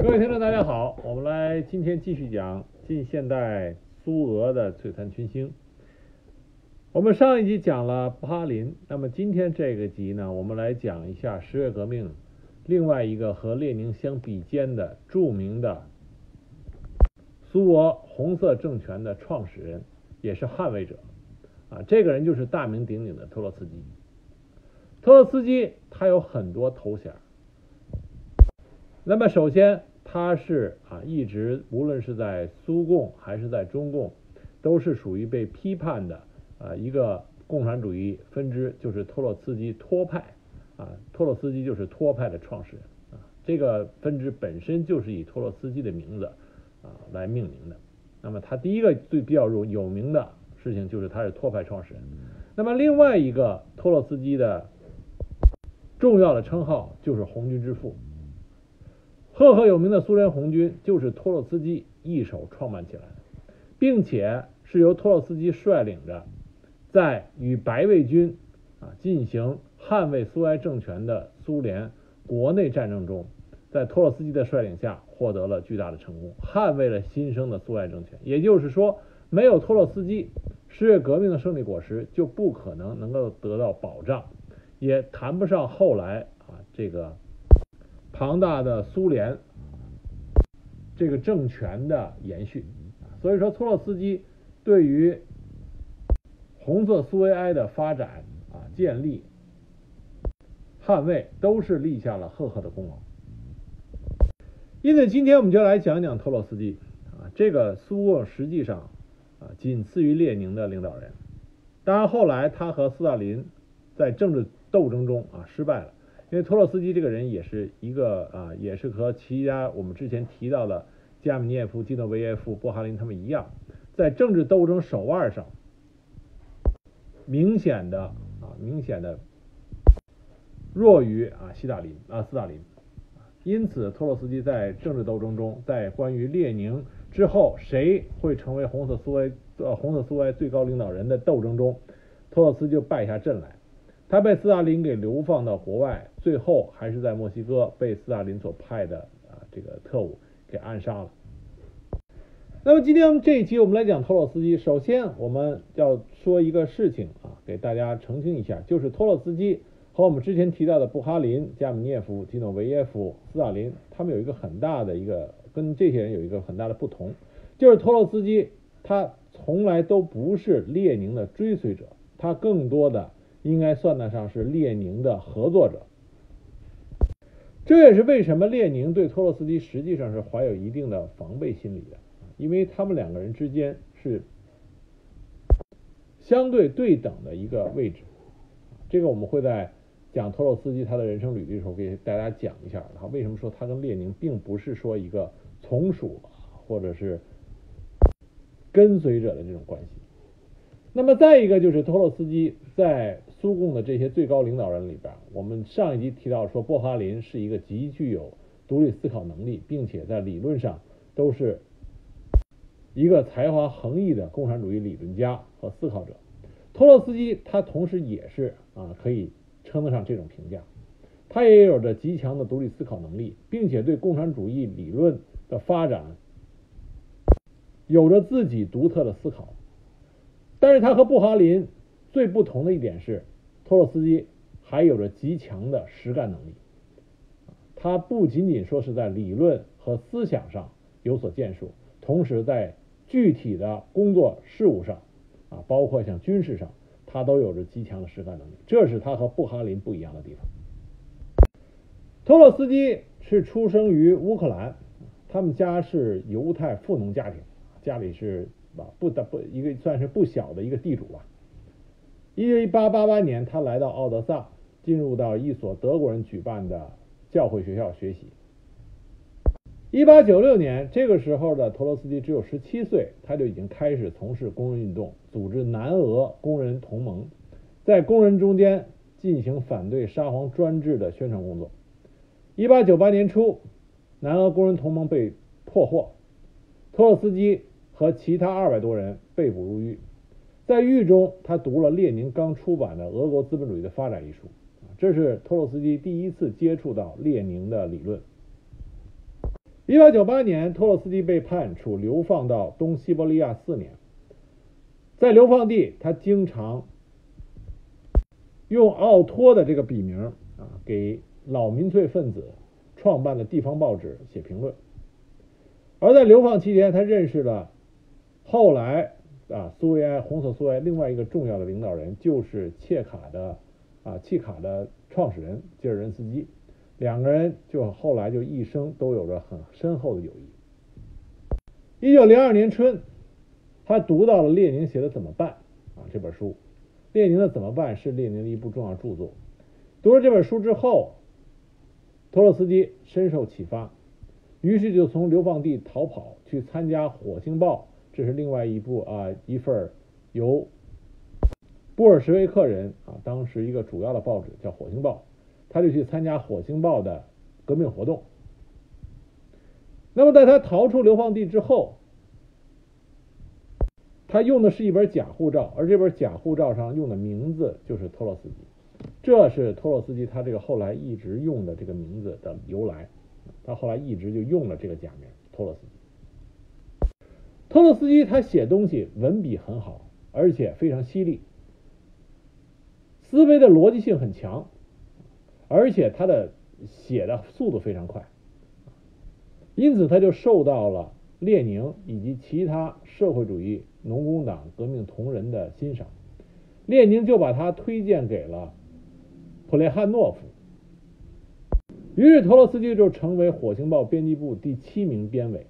各位听众，大家好，我们来今天继续讲近现代苏俄的璀璨群星。我们上一集讲了布哈林，那么今天这个集呢，我们来讲一下十月革命另外一个和列宁相比肩的著名的苏俄红色政权的创始人，也是捍卫者啊，这个人就是大名鼎鼎的托洛斯基。托洛斯基他有很多头衔。那么首先，他是啊，一直无论是在苏共还是在中共，都是属于被批判的啊一个共产主义分支，就是托洛茨基托派啊，托洛斯基就是托派的创始人啊，这个分支本身就是以托洛斯基的名字啊来命名的。那么他第一个最比较有有名的事情就是他是托派创始人。那么另外一个托洛斯基的重要的称号就是红军之父。赫赫有名的苏联红军就是托洛斯基一手创办起来的，并且是由托洛斯基率领着，在与白卫军啊进行捍卫苏维埃政权的苏联国内战争中，在托洛斯基的率领下获得了巨大的成功，捍卫了新生的苏维埃政权。也就是说，没有托洛斯基，十月革命的胜利果实就不可能能够得到保障，也谈不上后来啊这个。庞大的苏联这个政权的延续，所以说托洛斯基对于红色苏维埃的发展啊、建立、捍卫都是立下了赫赫的功劳。因此，今天我们就来讲讲托洛斯基啊，这个苏共实际上啊仅次于列宁的领导人。当然，后来他和斯大林在政治斗争中啊失败了。因为托洛斯基这个人也是一个啊，也是和其他我们之前提到的加米涅夫、基诺维耶夫、波哈林他们一样，在政治斗争手腕上明显的啊，明显的弱于啊希大林啊斯大林。因此，托洛斯基在政治斗争中，在关于列宁之后谁会成为红色苏维呃红色苏维埃最高领导人的斗争中，托洛斯就败下阵来。他被斯大林给流放到国外，最后还是在墨西哥被斯大林所派的啊这个特务给暗杀了。那么今天这一期我们来讲托洛斯基，首先我们要说一个事情啊，给大家澄清一下，就是托洛斯基和我们之前提到的布哈林、加米涅夫、基诺维耶夫、斯大林，他们有一个很大的一个跟这些人有一个很大的不同，就是托洛斯基他从来都不是列宁的追随者，他更多的。应该算得上是列宁的合作者，这也是为什么列宁对托洛斯基实际上是怀有一定的防备心理的，因为他们两个人之间是相对对等的一个位置。这个我们会在讲托洛斯基他的人生履历的时候给大家讲一下，他为什么说他跟列宁并不是说一个从属或者是跟随者的这种关系。那么再一个就是托洛斯基在苏共的这些最高领导人里边，我们上一集提到说布哈林是一个极具有独立思考能力，并且在理论上都是一个才华横溢的共产主义理论家和思考者。托洛斯基他同时也是啊可以称得上这种评价，他也有着极强的独立思考能力，并且对共产主义理论的发展有着自己独特的思考。但是他和布哈林最不同的一点是，托洛斯基还有着极强的实干能力。他不仅仅说是在理论和思想上有所建树，同时在具体的工作事务上，啊，包括像军事上，他都有着极强的实干能力。这是他和布哈林不一样的地方。托洛斯基是出生于乌克兰，他们家是犹太富农家庭，家里是。不得不一个算是不小的一个地主吧。一八八八年，他来到奥德萨，进入到一所德国人举办的教会学校学习。一八九六年，这个时候的托洛斯基只有十七岁，他就已经开始从事工人运动，组织南俄工人同盟，在工人中间进行反对沙皇专制的宣传工作。一八九八年初，南俄工人同盟被破获，托洛斯基。和其他二百多人被捕入狱，在狱中，他读了列宁刚出版的《俄国资本主义的发展》一书，这是托洛斯基第一次接触到列宁的理论。一八九八年，托洛斯基被判处流放到东西伯利亚四年。在流放地，他经常用奥托的这个笔名啊，给老民粹分子创办的地方报纸写评论。而在流放期间，他认识了后来啊苏维埃红色苏维埃另外一个重要的领导人，就是切卡的啊契卡的创始人吉尔任斯基。两个人就后来就一生都有着很深厚的友谊。一九零二年春，他读到了列宁写的《怎么办》啊这本书。列宁的《怎么办》是列宁的一部重要著作。读了这本书之后，托洛斯基深受启发，于是就从流放地逃跑，去参加《火星报》，这是另外一部啊一份由布尔什维克人啊当时一个主要的报纸叫《火星报》。他就去参加《火星报》的革命活动。那么，在他逃出流放地之后，他用的是一本假护照，而这本假护照上用的名字就是托洛斯基。这是托洛斯基他这个后来一直用的这个名字的由来。他后来一直就用了这个假名托洛斯基。托洛斯基他写东西文笔很好，而且非常犀利，思维的逻辑性很强。而且他的写的速度非常快，因此他就受到了列宁以及其他社会主义农工党革命同仁的欣赏。列宁就把他推荐给了普列汉诺夫，于是托洛斯基就成为《火星报》编辑部第七名编委。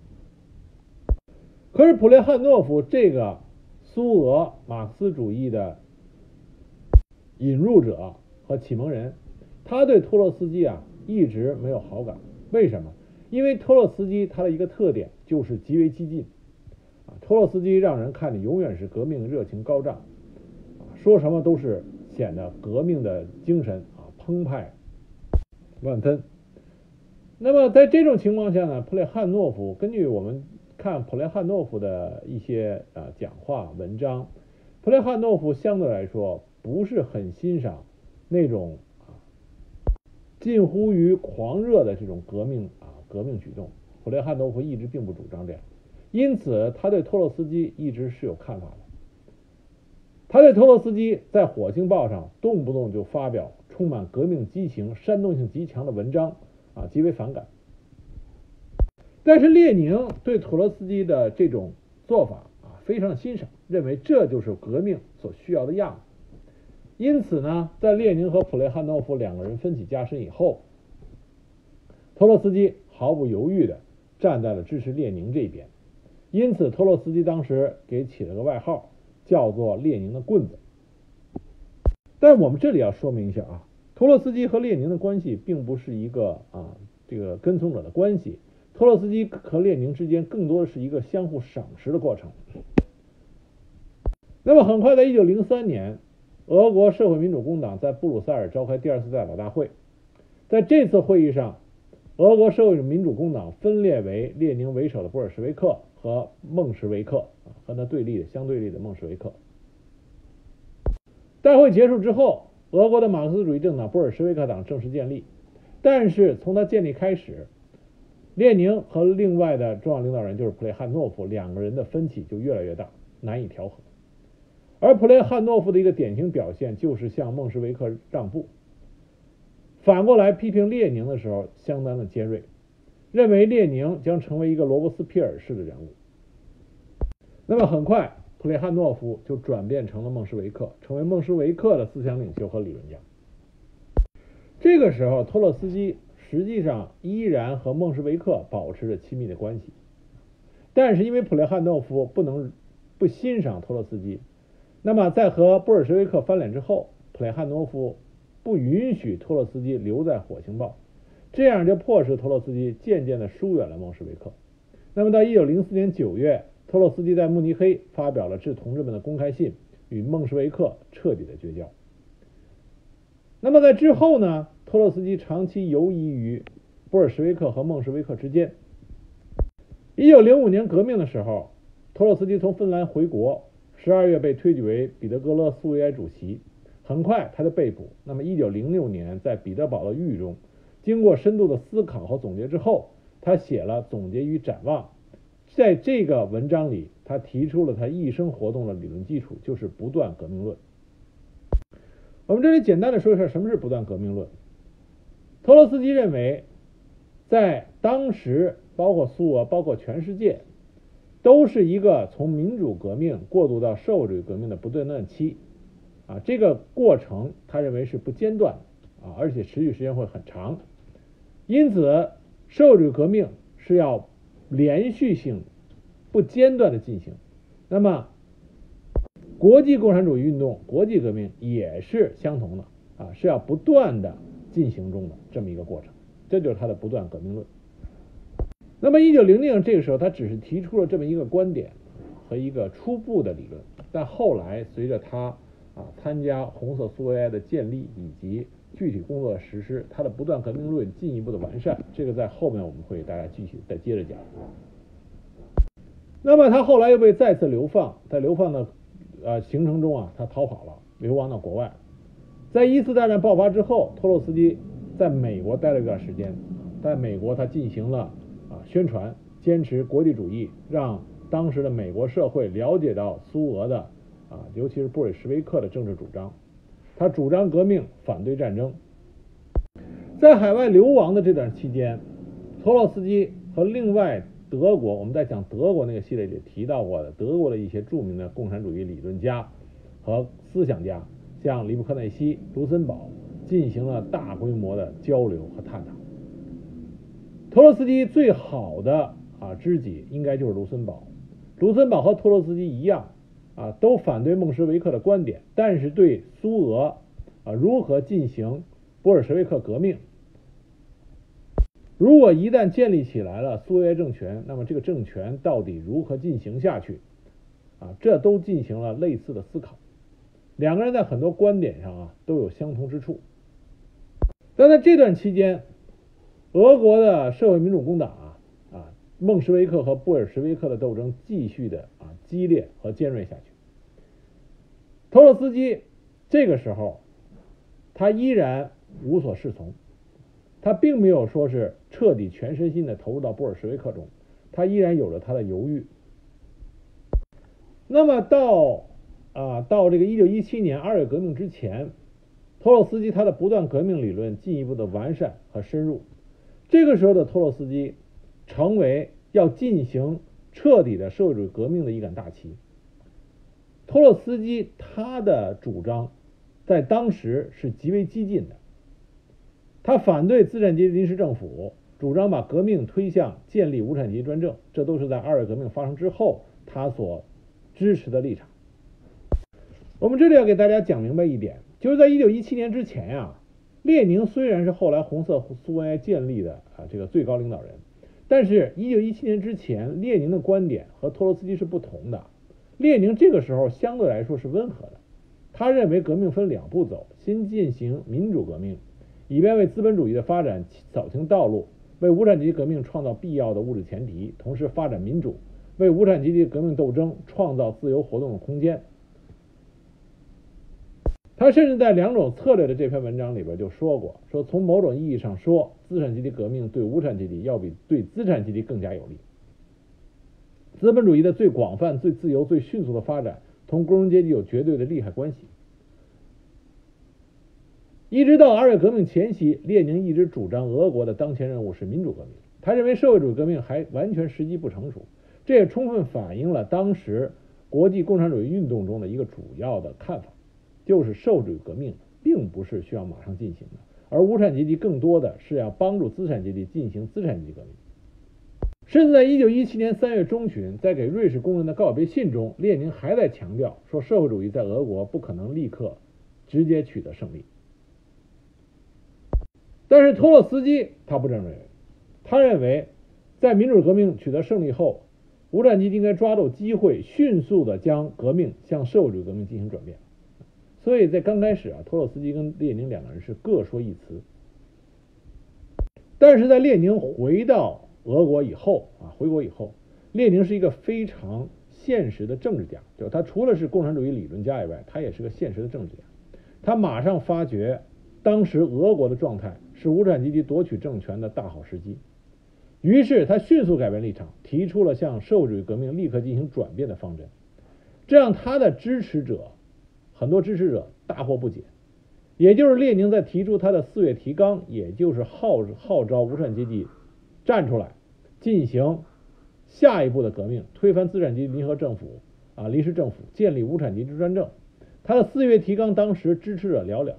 可是普列汉诺夫这个苏俄马克思主义的引入者和启蒙人。他对托洛斯基啊一直没有好感，为什么？因为托洛斯基他的一个特点就是极为激进，啊，托洛斯基让人看着永远是革命热情高涨，啊，说什么都是显得革命的精神啊澎湃万分。那么在这种情况下呢，普列汉诺夫根据我们看普列汉诺夫的一些啊讲话文章，普列汉诺夫相对来说不是很欣赏那种。近乎于狂热的这种革命啊，革命举动，普列汉诺夫一直并不主张这样，因此他对托洛斯基一直是有看法的。他对托洛斯基在《火星报》上动不动就发表充满革命激情、煽动性极强的文章啊，极为反感。但是列宁对托洛斯基的这种做法啊，非常欣赏，认为这就是革命所需要的样子。因此呢，在列宁和普列汉诺夫两个人分歧加深以后，托洛斯基毫不犹豫地站在了支持列宁这边。因此，托洛斯基当时给起了个外号，叫做“列宁的棍子”。但我们这里要说明一下啊，托洛斯基和列宁的关系并不是一个啊这个跟从者的关系，托洛斯基和列宁之间更多的是一个相互赏识的过程。那么，很快在一九零三年。俄国社会民主工党在布鲁塞尔召开第二次代表大会，在这次会议上，俄国社会民主工党分裂为列宁为首的布尔什维克和孟什维克啊，和他对立的相对立的孟什维克。大会结束之后，俄国的马克思主义政党布尔什维克党正式建立，但是从它建立开始，列宁和另外的重要领导人就是普列汉诺夫两个人的分歧就越来越大，难以调和。而普列汉诺夫的一个典型表现就是向孟什维克让步，反过来批评列宁的时候相当的尖锐，认为列宁将成为一个罗伯斯庇尔式的人物。那么很快，普列汉诺夫就转变成了孟什维克，成为孟什维克的思想领袖和理论家。这个时候，托洛斯基实际上依然和孟什维克保持着亲密的关系，但是因为普列汉诺夫不能不欣赏托洛斯基。那么，在和布尔什维克翻脸之后，普列汉诺夫不允许托洛斯基留在《火星报》，这样就迫使托洛斯基渐渐地疏远了孟什维克。那么，到1904年9月，托洛斯基在慕尼黑发表了致同志们的公开信，与孟什维克彻底的绝交。那么，在之后呢？托洛斯基长期游移于布尔什维克和孟什维克之间。1905年革命的时候，托洛斯基从芬兰回国。十二月被推举为彼得格勒苏维埃主席，很快他就被捕。那么，一九零六年在彼得堡的狱中，经过深度的思考和总结之后，他写了总结与展望。在这个文章里，他提出了他一生活动的理论基础，就是不断革命论。我们这里简单的说一下什么是不断革命论。托洛斯基认为，在当时，包括苏俄，包括全世界，都是一个从民主革命过渡到社会主义革命的不断断期。啊，这个过程他认为是不间断的啊，而且持续时间会很长。因此，社会主义革命是要连续性、不间断的进行。那么，国际共产主义运动、国际革命也是相同的啊，是要不断的进行中的这么一个过程，这就是他的不断革命论。那么，一九零零这个时候，他只是提出了这么一个观点和一个初步的理论，但后来随着他啊参加红色苏维埃的建立以及具体工作的实施，他的不断革命论进一步的完善，这个在后面我们会给大家继续再接着讲。那么他后来又被再次流放，在流放的。呃，行程中啊，他逃跑了，流亡到国外。在一次大战爆发之后，托洛斯基在美国待了一段时间。在美国，他进行了啊宣传，坚持国际主义，让当时的美国社会了解到苏俄的啊，尤其是布尔什维克的政治主张。他主张革命，反对战争。在海外流亡的这段期间，托洛斯基和另外。德国，我们在讲德国那个系列里提到过的，德国的一些著名的共产主义理论家和思想家，像里布克内西、卢森堡，进行了大规模的交流和探讨。托洛斯基最好的啊知己应该就是卢森堡。卢森堡和托洛斯基一样啊，都反对孟什维克的观点，但是对苏俄啊如何进行波尔什维克革命。如果一旦建立起来了苏维埃政权，那么这个政权到底如何进行下去？啊，这都进行了类似的思考。两个人在很多观点上啊都有相同之处。但在这段期间，俄国的社会民主工党啊啊孟什维克和布尔什维克的斗争继续的啊激烈和尖锐下去。托洛斯基这个时候他依然无所适从。他并没有说是彻底全身心的投入到布尔什维克中，他依然有着他的犹豫。那么到啊到这个一九一七年二月革命之前，托洛斯基他的不断革命理论进一步的完善和深入。这个时候的托洛斯基成为要进行彻底的社会主义革命的一杆大旗。托洛斯基他的主张在当时是极为激进的。他反对资产阶级临时政府，主张把革命推向建立无产阶级专政，这都是在二月革命发生之后他所支持的立场。我们这里要给大家讲明白一点，就是在一九一七年之前呀，列宁虽然是后来红色苏维埃建立的啊这个最高领导人，但是一九一七年之前，列宁的观点和托洛斯基是不同的。列宁这个时候相对来说是温和的，他认为革命分两步走，先进行民主革命。以便为资本主义的发展扫清道路，为无产阶级革命创造必要的物质前提，同时发展民主，为无产阶级革命斗争创造自由活动的空间。他甚至在两种策略的这篇文章里边就说过：说从某种意义上说，资产阶级革命对无产阶级要比对资产阶级更加有利。资本主义的最广泛、最自由、最迅速的发展，同工人阶级有绝对的利害关系。一直到二月革命前夕，列宁一直主张俄国的当前任务是民主革命。他认为社会主义革命还完全时机不成熟，这也充分反映了当时国际共产主义运动中的一个主要的看法，就是社会主义革命并不是需要马上进行的，而无产阶级更多的是要帮助资产阶级进行资产阶级革命。甚至在1917年3月中旬，在给瑞士工人的告别信中，列宁还在强调说，社会主义在俄国不可能立刻直接取得胜利。但是托洛斯基他不这么认为，他认为在民主革命取得胜利后，无产阶级应该抓住机会，迅速的将革命向社会主义革命进行转变。所以在刚开始啊，托洛斯基跟列宁两个人是各说一词。但是在列宁回到俄国以后啊，回国以后，列宁是一个非常现实的政治家，就他除了是共产主义理论家以外，他也是个现实的政治家。他马上发觉当时俄国的状态。是无产阶级夺取政权的大好时机。于是他迅速改变立场，提出了向社会主义革命立刻进行转变的方针，这让他的支持者很多支持者大惑不解。也就是列宁在提出他的四月提纲，也就是号号召无产阶级站出来进行下一步的革命，推翻资产阶级联合政府啊临时政府，建立无产阶级专政。他的四月提纲当时支持者寥寥，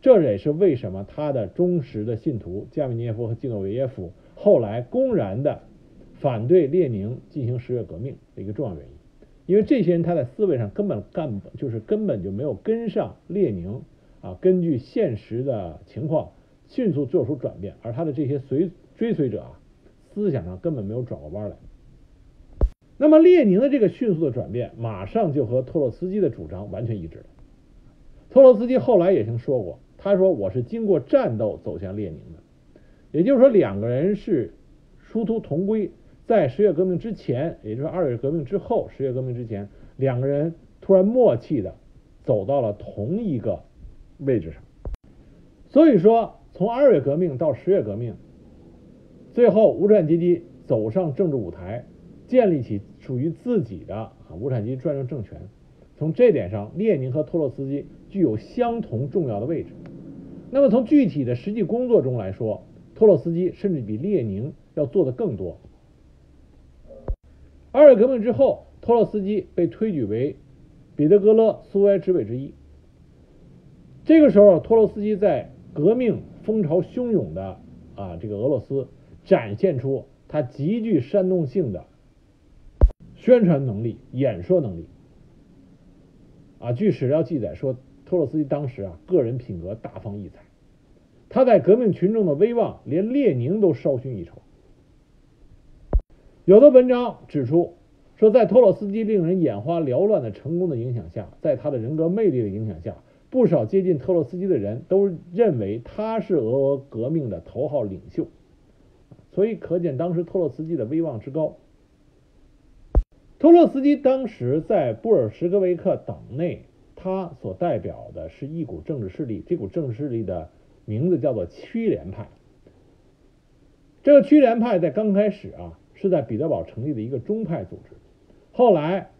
这也是为什么他的忠实的信徒加米涅夫和季诺维耶夫后来公然的反对列宁进行十月革命的一个重要原因。因为这些人他在思维上根本干不就是根本就没有跟上列宁。啊，根据现实的情况迅速做出转变，而他的这些随追随者啊，思想上根本没有转过弯来。那么列宁的这个迅速的转变，马上就和托洛斯基的主张完全一致了。托洛斯基后来也曾说过，他说我是经过战斗走向列宁的，也就是说两个人是殊途同归。在十月革命之前，也就是二月革命之后，十月革命之前，两个人突然默契的走到了同一个。位置上，所以说从二月革命到十月革命，最后无产阶级走上政治舞台，建立起属于自己的啊无产阶级专政政权。从这点上，列宁和托洛斯基具有相同重要的位置。那么从具体的实际工作中来说，托洛斯基甚至比列宁要做的更多。二月革命之后，托洛斯基被推举为彼得格勒苏维埃执委之一。这个时候，托洛斯基在革命风潮汹涌的啊这个俄罗斯展现出他极具煽动性的宣传能力、演说能力。啊，据史料记载说，托洛斯基当时啊个人品格大放异彩，他在革命群众的威望连列宁都稍逊一筹。有的文章指出说，在托洛斯基令人眼花缭乱的成功的影响下，在他的人格魅力的影响下。不少接近托洛斯基的人都认为他是俄国革命的头号领袖，所以可见当时托洛斯基的威望之高。托洛斯基当时在布尔什维克党内，他所代表的是一股政治势力，这股政治势力的名字叫做屈连派。这个屈连派在刚开始啊，是在彼得堡成立的一个宗派组织，后来。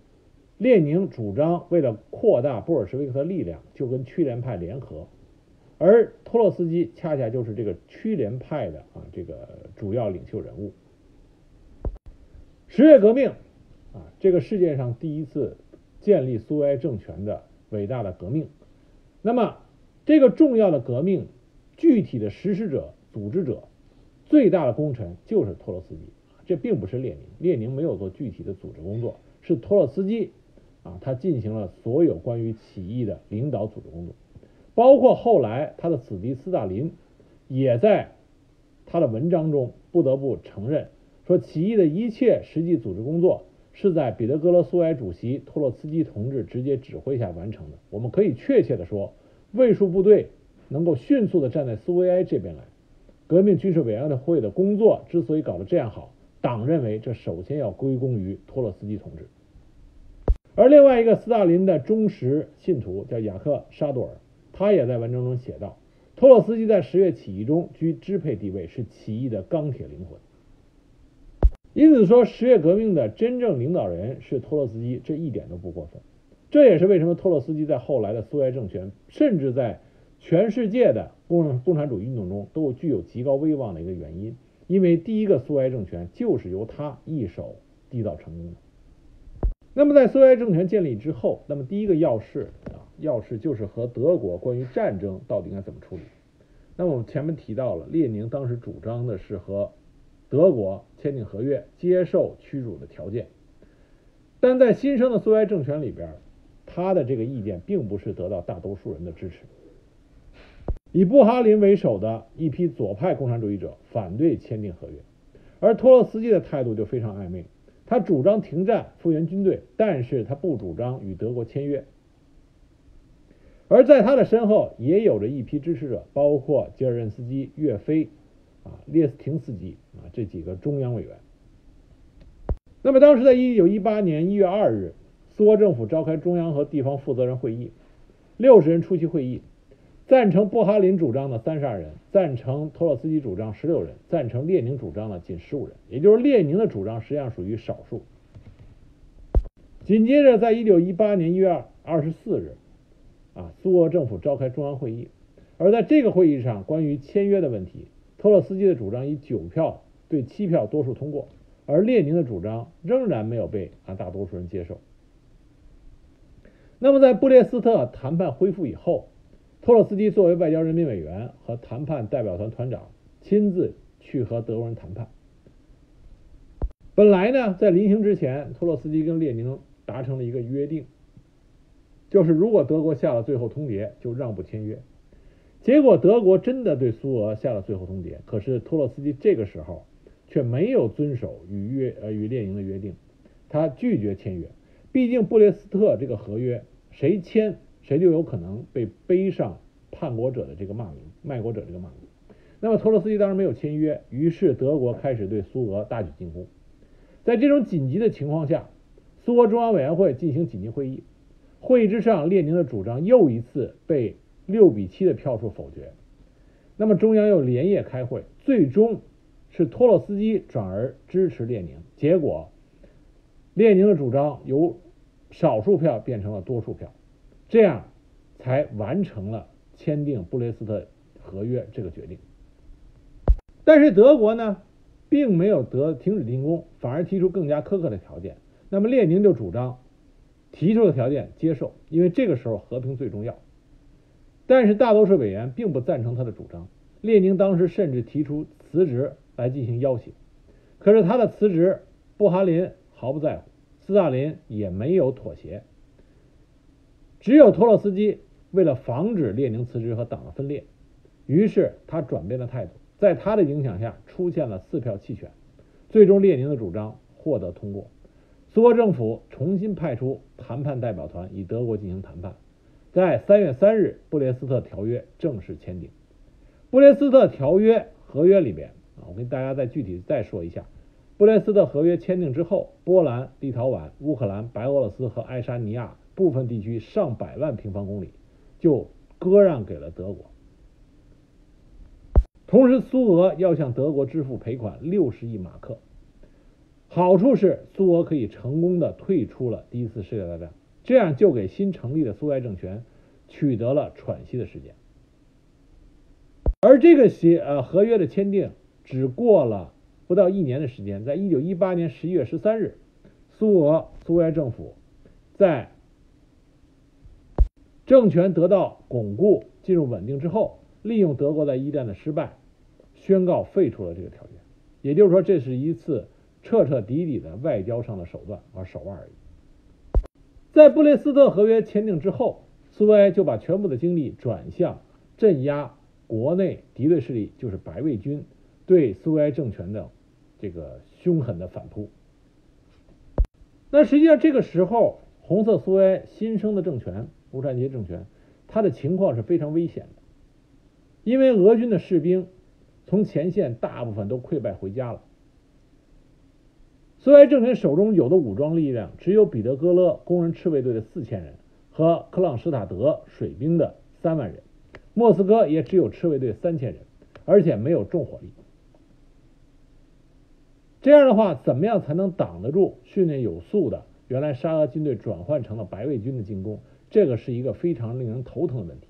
列宁主张为了扩大布尔什维克的力量，就跟屈联派联合，而托洛斯基恰恰就是这个屈联派的啊这个主要领袖人物。十月革命啊，这个世界上第一次建立苏维埃政权的伟大的革命，那么这个重要的革命具体的实施者、组织者最大的功臣就是托洛斯基，这并不是列宁，列宁没有做具体的组织工作，是托洛斯基。啊，他进行了所有关于起义的领导组织工作，包括后来他的子弟斯大林也在他的文章中不得不承认，说起义的一切实际组织工作是在彼得格勒苏维埃主席托洛茨基同志直接指挥下完成的。我们可以确切的说，卫戍部队能够迅速的站在苏维埃这边来，革命军事委员会的工作之所以搞得这样好，党认为这首先要归功于托洛斯基同志。而另外一个斯大林的忠实信徒叫雅克沙多尔，他也在文章中写道：托洛斯基在十月起义中居支配地位，是起义的钢铁灵魂。因此说，十月革命的真正领导人是托洛斯基，这一点都不过分。这也是为什么托洛斯基在后来的苏维埃政权，甚至在全世界的共共产主义运动中都具有极高威望的一个原因。因为第一个苏维埃政权就是由他一手缔造成功的。那么在苏维埃政权建立之后，那么第一个要事啊，要事就是和德国关于战争到底应该怎么处理。那么我们前面提到了，列宁当时主张的是和德国签订合约，接受屈辱的条件。但在新生的苏维埃政权里边，他的这个意见并不是得到大多数人的支持。以布哈林为首的一批左派共产主义者反对签订合约，而托洛斯基的态度就非常暧昧。他主张停战、复员军队，但是他不主张与德国签约。而在他的身后也有着一批支持者，包括吉尔任斯基、岳飞、啊列斯廷斯基啊这几个中央委员。那么当时在一九一八年一月二日，苏俄政府召开中央和地方负责人会议，六十人出席会议，赞成布哈林主张的三十二人，赞成托洛斯基主张十六人，赞成列宁主张的仅十五人，也就是列宁的主张实际上属于少数。紧接着，在一九一八年一月二十四日，啊，苏俄政府召开中央会议，而在这个会议上，关于签约的问题，托洛斯基的主张以九票对七票多数通过，而列宁的主张仍然没有被啊大多数人接受。那么，在布列斯特谈判恢复以后。托洛斯基作为外交人民委员和谈判代表团团长，亲自去和德国人谈判。本来呢，在临行之前，托洛斯基跟列宁达成了一个约定，就是如果德国下了最后通牒，就让步签约。结果德国真的对苏俄下了最后通牒，可是托洛斯基这个时候却没有遵守与约呃与列宁的约定，他拒绝签约。毕竟布列斯特这个合约，谁签？谁就有可能被背上叛国者的这个骂名、卖国者这个骂名。那么托洛斯基当然没有签约，于是德国开始对苏俄大举进攻。在这种紧急的情况下，苏俄中央委员会进行紧急会议。会议之上，列宁的主张又一次被六比七的票数否决。那么中央又连夜开会，最终是托洛斯基转而支持列宁。结果，列宁的主张由少数票变成了多数票。这样才完成了签订布雷斯特合约这个决定。但是德国呢，并没有得停止进攻，反而提出更加苛刻的条件。那么列宁就主张提出的条件接受，因为这个时候和平最重要。但是大多数委员并不赞成他的主张。列宁当时甚至提出辞职来进行要挟。可是他的辞职，布哈林毫不在乎，斯大林也没有妥协。只有托洛斯基为了防止列宁辞职和党的分裂，于是他转变了态度，在他的影响下出现了四票弃权，最终列宁的主张获得通过。苏俄政府重新派出谈判代表团与德国进行谈判，在三月三日，布列斯特条约正式签订。布列斯特条约合约里边啊，我跟大家再具体再说一下，布列斯特合约签订之后，波兰、立陶宛、乌克兰、白俄罗斯和爱沙尼亚。部分地区上百万平方公里就割让给了德国，同时苏俄要向德国支付赔款六十亿马克。好处是苏俄可以成功的退出了第一次世界大战，这样就给新成立的苏维埃政权取得了喘息的时间。而这个协呃合约的签订只过了不到一年的时间，在一九一八年十一月十三日，苏俄苏维埃政府在政权得到巩固、进入稳定之后，利用德国在一战的失败，宣告废除了这个条约。也就是说，这是一次彻彻底底的外交上的手段和手腕而已。在布雷斯特合约签订之后，苏维埃就把全部的精力转向镇压国内敌对势力，就是白卫军对苏维埃政权的这个凶狠的反扑。那实际上，这个时候红色苏维埃新生的政权。无产阶级政权，他的情况是非常危险的，因为俄军的士兵从前线大部分都溃败回家了。苏维埃政权手中有的武装力量只有彼得格勒工人赤卫队的四千人和克朗施塔德水兵的三万人，莫斯科也只有赤卫队三千人，而且没有重火力。这样的话，怎么样才能挡得住训练有素的原来沙俄军队转换成了白卫军的进攻？这个是一个非常令人头疼的问题。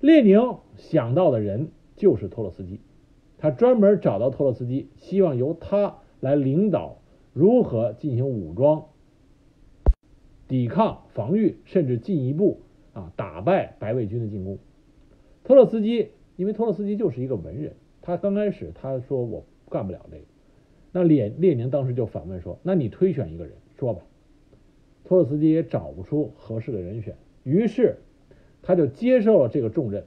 列宁想到的人就是托洛斯基，他专门找到托洛斯基，希望由他来领导如何进行武装抵抗、防御，甚至进一步啊打败白卫军的进攻。托洛斯基，因为托洛斯基就是一个文人，他刚开始他说我干不了这个，那列列宁当时就反问说：“那你推选一个人说吧。”托洛斯基也找不出合适的人选，于是他就接受了这个重任，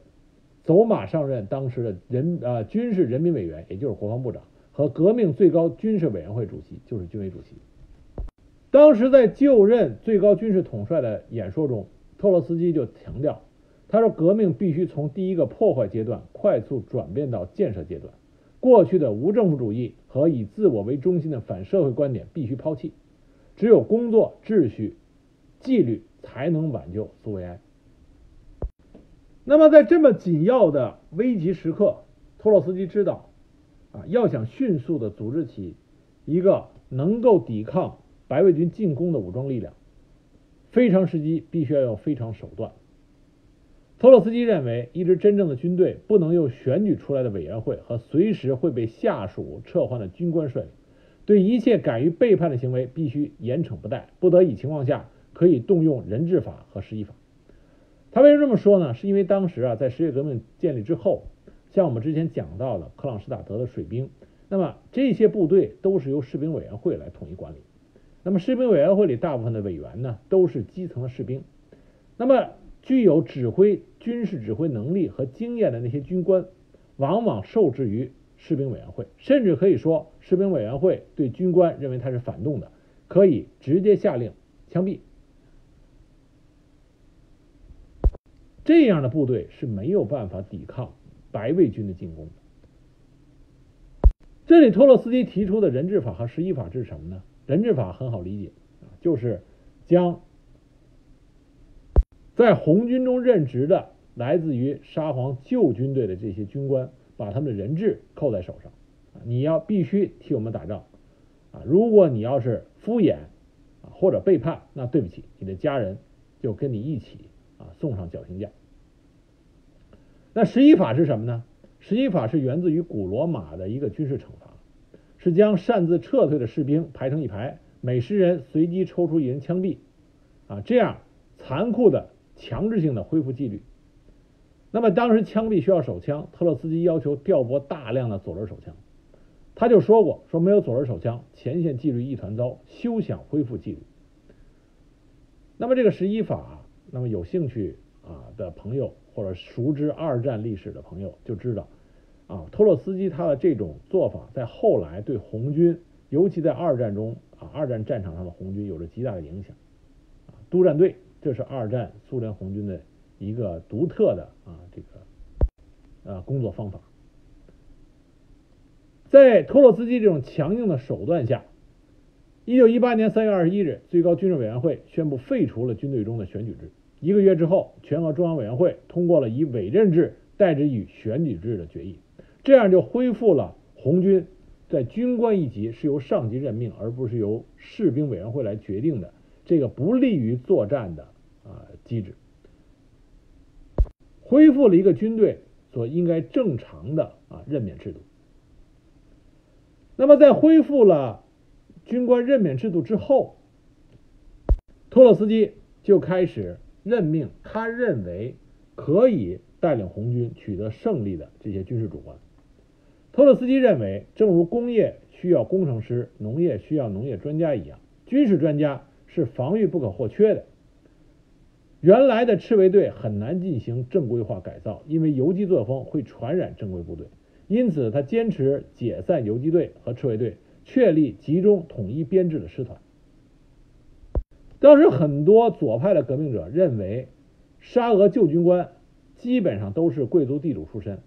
走马上任当时的人呃军事人民委员，也就是国防部长和革命最高军事委员会主席，就是军委主席。当时在就任最高军事统帅的演说中，托洛斯基就强调，他说革命必须从第一个破坏阶段快速转变到建设阶段，过去的无政府主义和以自我为中心的反社会观点必须抛弃。只有工作秩序、纪律才能挽救苏维埃。那么在这么紧要的危急时刻，托洛斯基知道，啊，要想迅速的组织起一个能够抵抗白卫军进攻的武装力量，非常时机必须要有非常手段。托洛斯基认为，一支真正的军队不能用选举出来的委员会和随时会被下属撤换的军官率领，对一切敢于背叛的行为必须严惩不贷，不得已情况下可以动用人质法和十一法。他为什么这么说呢？是因为当时啊，在十月革命建立之后，像我们之前讲到的克朗施塔德的水兵，那么这些部队都是由士兵委员会来统一管理。那么士兵委员会里大部分的委员呢，都是基层的士兵。那么具有指挥军事指挥能力和经验的那些军官，往往受制于士兵委员会，甚至可以说，士兵委员会对军官认为他是反动的，可以直接下令枪毙。这样的部队是没有办法抵抗白卫军的进攻。这里托洛斯基提出的人质法和十一法是什么呢？人质法很好理解啊，就是将。在红军中任职的来自于沙皇旧军队的这些军官，把他们的人质扣在手上，啊，你要必须替我们打仗，啊，如果你要是敷衍啊或者背叛，那对不起，你的家人就跟你一起啊送上绞刑架。那十一法是什么呢？十一法是源自于古罗马的一个军事惩罚，是将擅自撤退的士兵排成一排，每十人随机抽出一人枪毙，啊，这样残酷的。强制性的恢复纪律。那么当时枪毙需要手枪，特洛斯基要求调拨大量的左轮手枪。他就说过，说没有左轮手枪，前线纪律一团糟，休想恢复纪律。那么这个十一法，那么有兴趣啊的朋友或者熟知二战历史的朋友就知道，啊，托洛斯基他的这种做法，在后来对红军，尤其在二战中啊，二战战场上的红军有着极大的影响。啊，督战队。这是二战苏联红军的一个独特的啊这个呃工作方法，在托洛斯基这种强硬的手段下，一九一八年三月二十一日，最高军事委员会宣布废除了军队中的选举制。一个月之后，全俄中央委员会通过了以委任制代之以选举制的决议，这样就恢复了红军在军官一级是由上级任命，而不是由士兵委员会来决定的这个不利于作战的。啊，机制恢复了一个军队所应该正常的啊任免制度。那么，在恢复了军官任免制度之后，托洛斯基就开始任命他认为可以带领红军取得胜利的这些军事主官。托洛斯基认为，正如工业需要工程师、农业需要农业专家一样，军事专家是防御不可或缺的。原来的赤卫队很难进行正规化改造，因为游击作风会传染正规部队。因此，他坚持解散游击队和赤卫队，确立集中统一编制的师团。当时很多左派的革命者认为，沙俄旧军官基本上都是贵族地主出身，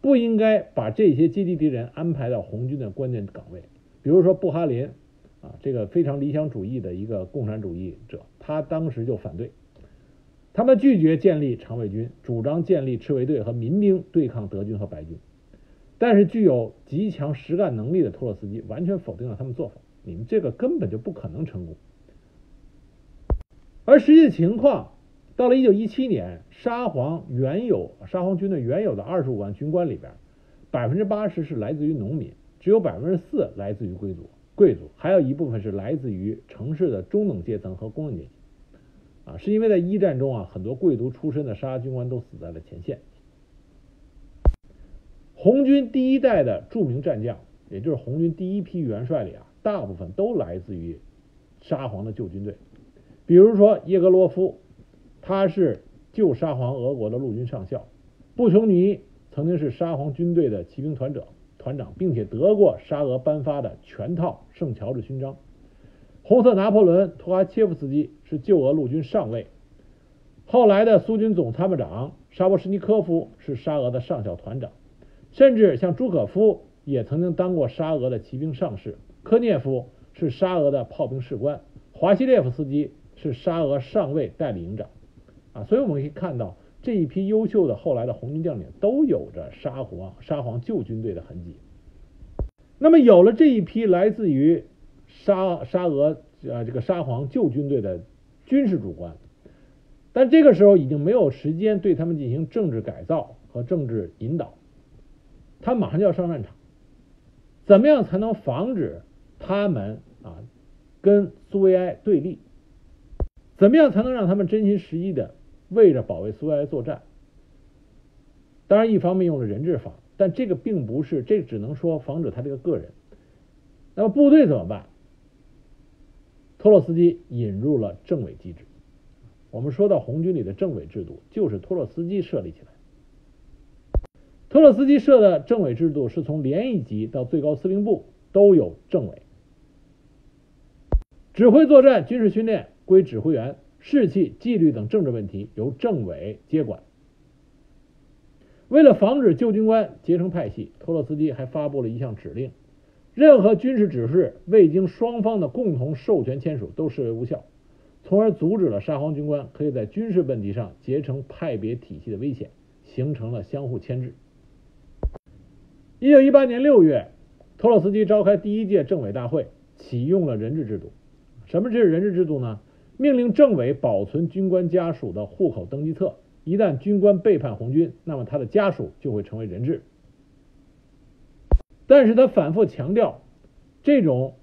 不应该把这些阶级敌人安排到红军的关键岗位。比如说布哈林，啊，这个非常理想主义的一个共产主义者，他当时就反对。他们拒绝建立常卫军，主张建立赤卫队和民兵对抗德军和白军。但是，具有极强实干能力的托洛斯基完全否定了他们做法。你们这个根本就不可能成功。而实际情况，到了1917年，沙皇原有沙皇军队原有的25万军官里边，百分之八十是来自于农民，只有百分之四来自于贵族，贵族还有一部分是来自于城市的中等阶层和工人阶级。啊，是因为在一战中啊，很多贵族出身的沙俄军官都死在了前线。红军第一代的著名战将，也就是红军第一批元帅里啊，大部分都来自于沙皇的旧军队。比如说叶格罗夫，他是旧沙皇俄国的陆军上校；布琼尼曾经是沙皇军队的骑兵团长，团长，并且得过沙俄颁发的全套圣乔治勋章。红色拿破仑·图哈切夫斯基是旧俄陆军上尉，后来的苏军总参谋长沙波什尼科夫是沙俄的上校团长，甚至像朱可夫也曾经当过沙俄的骑兵上士，科涅夫是沙俄的炮兵士官，华西列夫斯基是沙俄上尉代理营长，啊，所以我们可以看到这一批优秀的后来的红军将领都有着沙皇沙皇旧军队的痕迹。那么有了这一批来自于沙沙俄啊这个沙皇旧军队的军事主官，但这个时候已经没有时间对他们进行政治改造和政治引导，他马上就要上战场，怎么样才能防止他们啊跟苏维埃对立？怎么样才能让他们真心实意的为着保卫苏维埃作战？当然，一方面用了人质法，但这个并不是，这只能说防止他这个个人。那么部队怎么办？托洛斯基引入了政委机制。我们说到红军里的政委制度，就是托洛斯基设立起来。托洛斯基设的政委制度是从连一级到最高司令部都有政委，指挥作战、军事训练。归指挥员，士气、纪律等政治问题由政委接管。为了防止旧军官结成派系，托洛斯基还发布了一项指令：任何军事指示未经双方的共同授权签署，都视为无效，从而阻止了沙皇军官可以在军事问题上结成派别体系的危险，形成了相互牵制。一九一八年六月，托洛斯基召开第一届政委大会，启用了人质制度。什么是人质制度呢？命令政委保存军官家属的户口登记册，一旦军官背叛红军，那么他的家属就会成为人质。但是他反复强调，这种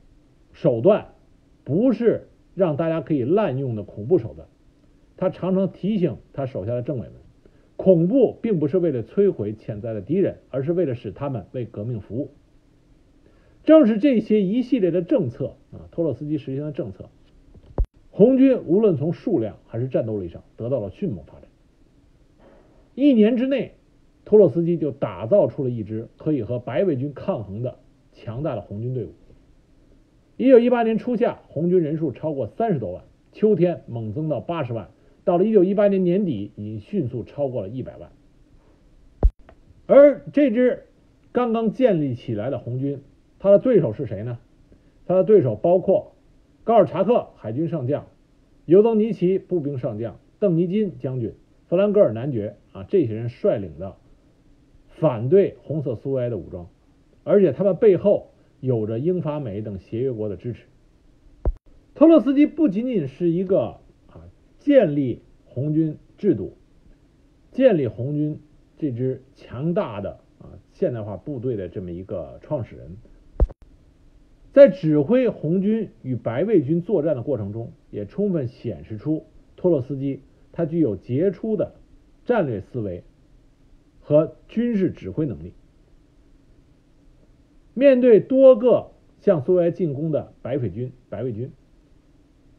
手段不是让大家可以滥用的恐怖手段。他常常提醒他手下的政委们，恐怖并不是为了摧毁潜在的敌人，而是为了使他们为革命服务。正是这些一系列的政策啊，托洛斯基实行的政策。红军无论从数量还是战斗力上得到了迅猛发展。一年之内，托洛斯基就打造出了一支可以和白卫军抗衡的强大的红军队伍。一九一八年初夏，红军人数超过三十多万，秋天猛增到八十万，到了一九一八年年底，已迅速超过了一百万。而这支刚刚建立起来的红军，他的对手是谁呢？他的对手包括。高尔察克海军上将、尤登尼奇步兵上将、邓尼金将军、弗兰格尔男爵啊，这些人率领的反对红色苏维埃的武装，而且他们背后有着英法美等协约国的支持。托洛斯基不仅仅是一个啊建立红军制度、建立红军这支强大的啊现代化部队的这么一个创始人。在指挥红军与白卫军作战的过程中，也充分显示出托洛斯基他具有杰出的战略思维和军事指挥能力。面对多个向苏维埃进攻的白匪军、白卫军，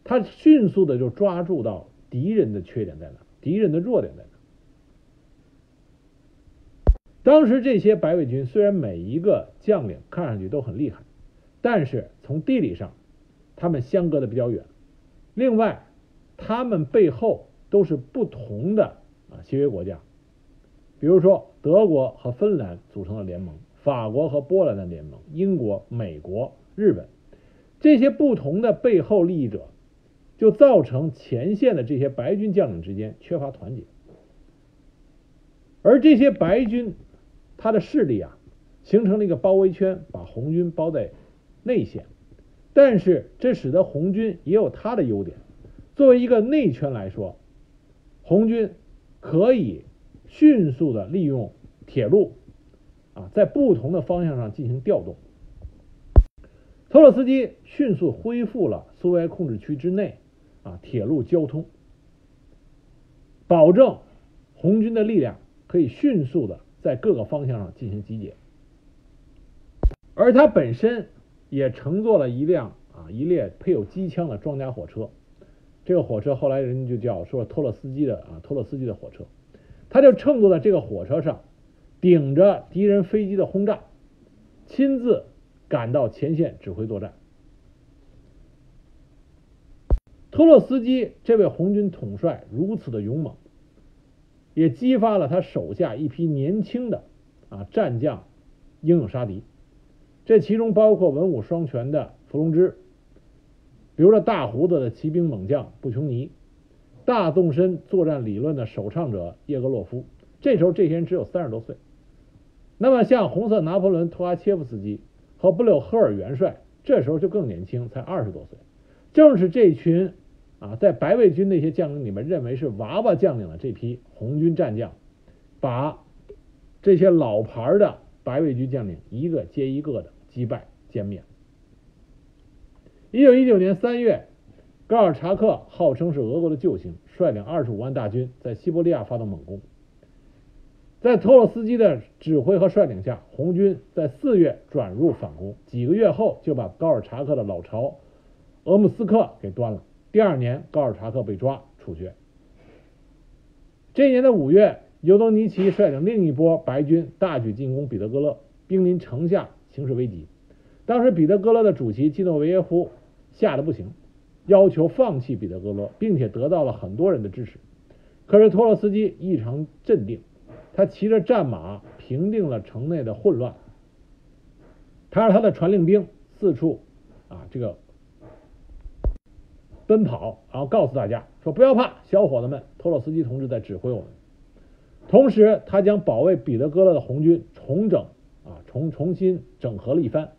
他迅速的就抓住到敌人的缺点在哪，敌人的弱点在哪。当时这些白卫军虽然每一个将领看上去都很厉害。但是从地理上，他们相隔的比较远。另外，他们背后都是不同的啊协约国家，比如说德国和芬兰组成了联盟，法国和波兰的联盟，英国、美国、日本这些不同的背后利益者，就造成前线的这些白军将领之间缺乏团结。而这些白军，他的势力啊，形成了一个包围圈，把红军包在。内线，但是这使得红军也有它的优点。作为一个内圈来说，红军可以迅速的利用铁路啊，在不同的方向上进行调动。托洛斯基迅速恢复了苏维埃控制区之内啊铁路交通，保证红军的力量可以迅速的在各个方向上进行集结，而他本身。也乘坐了一辆啊一列配有机枪的装甲火车，这个火车后来人就叫说托洛斯基的啊托洛斯基的火车，他就乘坐在这个火车上，顶着敌人飞机的轰炸，亲自赶到前线指挥作战。托洛斯基这位红军统帅如此的勇猛，也激发了他手下一批年轻的啊战将英勇杀敌。这其中包括文武双全的伏龙芝，比如说大胡子的骑兵猛将布琼尼，大纵深作战理论的首倡者叶格洛夫。这时候这些人只有三十多岁。那么像红色拿破仑图阿切夫斯基和布柳赫尔元帅，这时候就更年轻，才二十多岁。正是这群啊，在白卫军那些将领里面认为是娃娃将领的这批红军战将，把这些老牌的白卫军将领一个接一个的击败歼灭。一九一九年三月，高尔察克号称是俄国的救星，率领二十五万大军在西伯利亚发动猛攻。在托洛斯基的指挥和率领下，红军在四月转入反攻，几个月后就把高尔察克的老巢俄姆斯克给端了。第二年，高尔察克被抓处决。这一年的五月，尤东尼奇率领另一波白军大举进攻彼得格勒，兵临城下，形势危急。当时，彼得格勒的主席基诺维耶夫吓得不行，要求放弃彼得格勒，并且得到了很多人的支持。可是托洛斯基异常镇定。他骑着战马平定了城内的混乱，他让他的传令兵四处啊这个奔跑，然后告诉大家说不要怕，小伙子们，托洛斯基同志在指挥我们。同时，他将保卫彼得格勒的红军重整啊重重新整合了一番，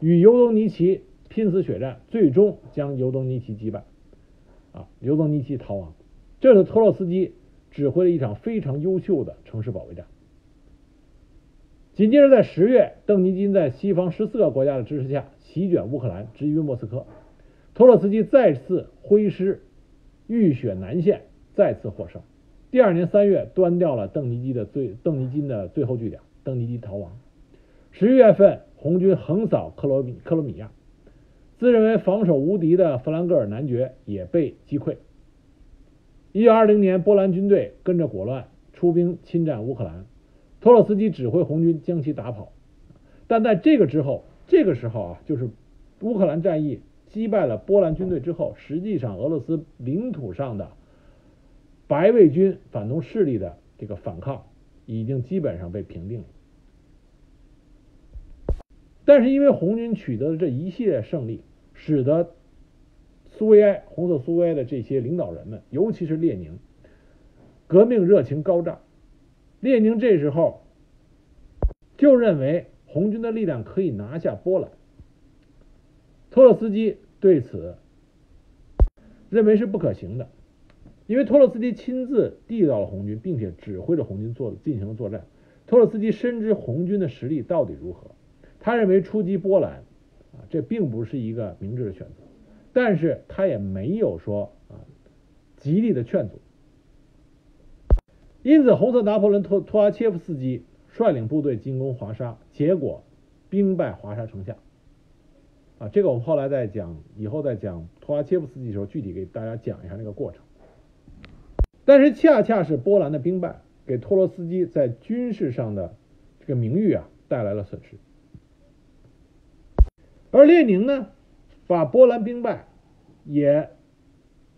与尤东尼奇拼死血战，最终将尤东尼奇击败，啊尤东尼奇逃亡。这是托洛斯基。指挥了一场非常优秀的城市保卫战。紧接着，在十月，邓尼金在西方十四个国家的支持下席卷乌克兰，直逼莫斯科。托洛茨基再次挥师，浴血南线，再次获胜。第二年三月，端掉了邓尼基的最邓尼金的最后据点，邓尼基逃亡。十一月份，红军横扫克罗米克罗米亚，自认为防守无敌的弗兰格尔男爵也被击溃。一九二零年，波兰军队跟着果乱出兵侵占乌克兰，托洛斯基指挥红军将其打跑。但在这个之后，这个时候啊，就是乌克兰战役击败了波兰军队之后，实际上俄罗斯领土上的白卫军反动势力的这个反抗已经基本上被平定了。但是因为红军取得的这一系列胜利，使得苏维埃红色苏维埃的这些领导人们，尤其是列宁，革命热情高涨。列宁这时候就认为红军的力量可以拿下波兰。托洛斯基对此认为是不可行的，因为托洛斯基亲自递到了红军，并且指挥着红军做进行了作战。托洛斯基深知红军的实力到底如何，他认为出击波兰啊，这并不是一个明智的选择。但是他也没有说啊极力的劝阻，因此红色拿破仑托托阿切夫斯基率领部队进攻华沙，结果兵败华沙城下。啊，这个我们后来再讲，以后再讲托阿切夫斯基的时候，具体给大家讲一下那个过程。但是恰恰是波兰的兵败，给托洛斯基在军事上的这个名誉啊带来了损失，而列宁呢？把波兰兵败也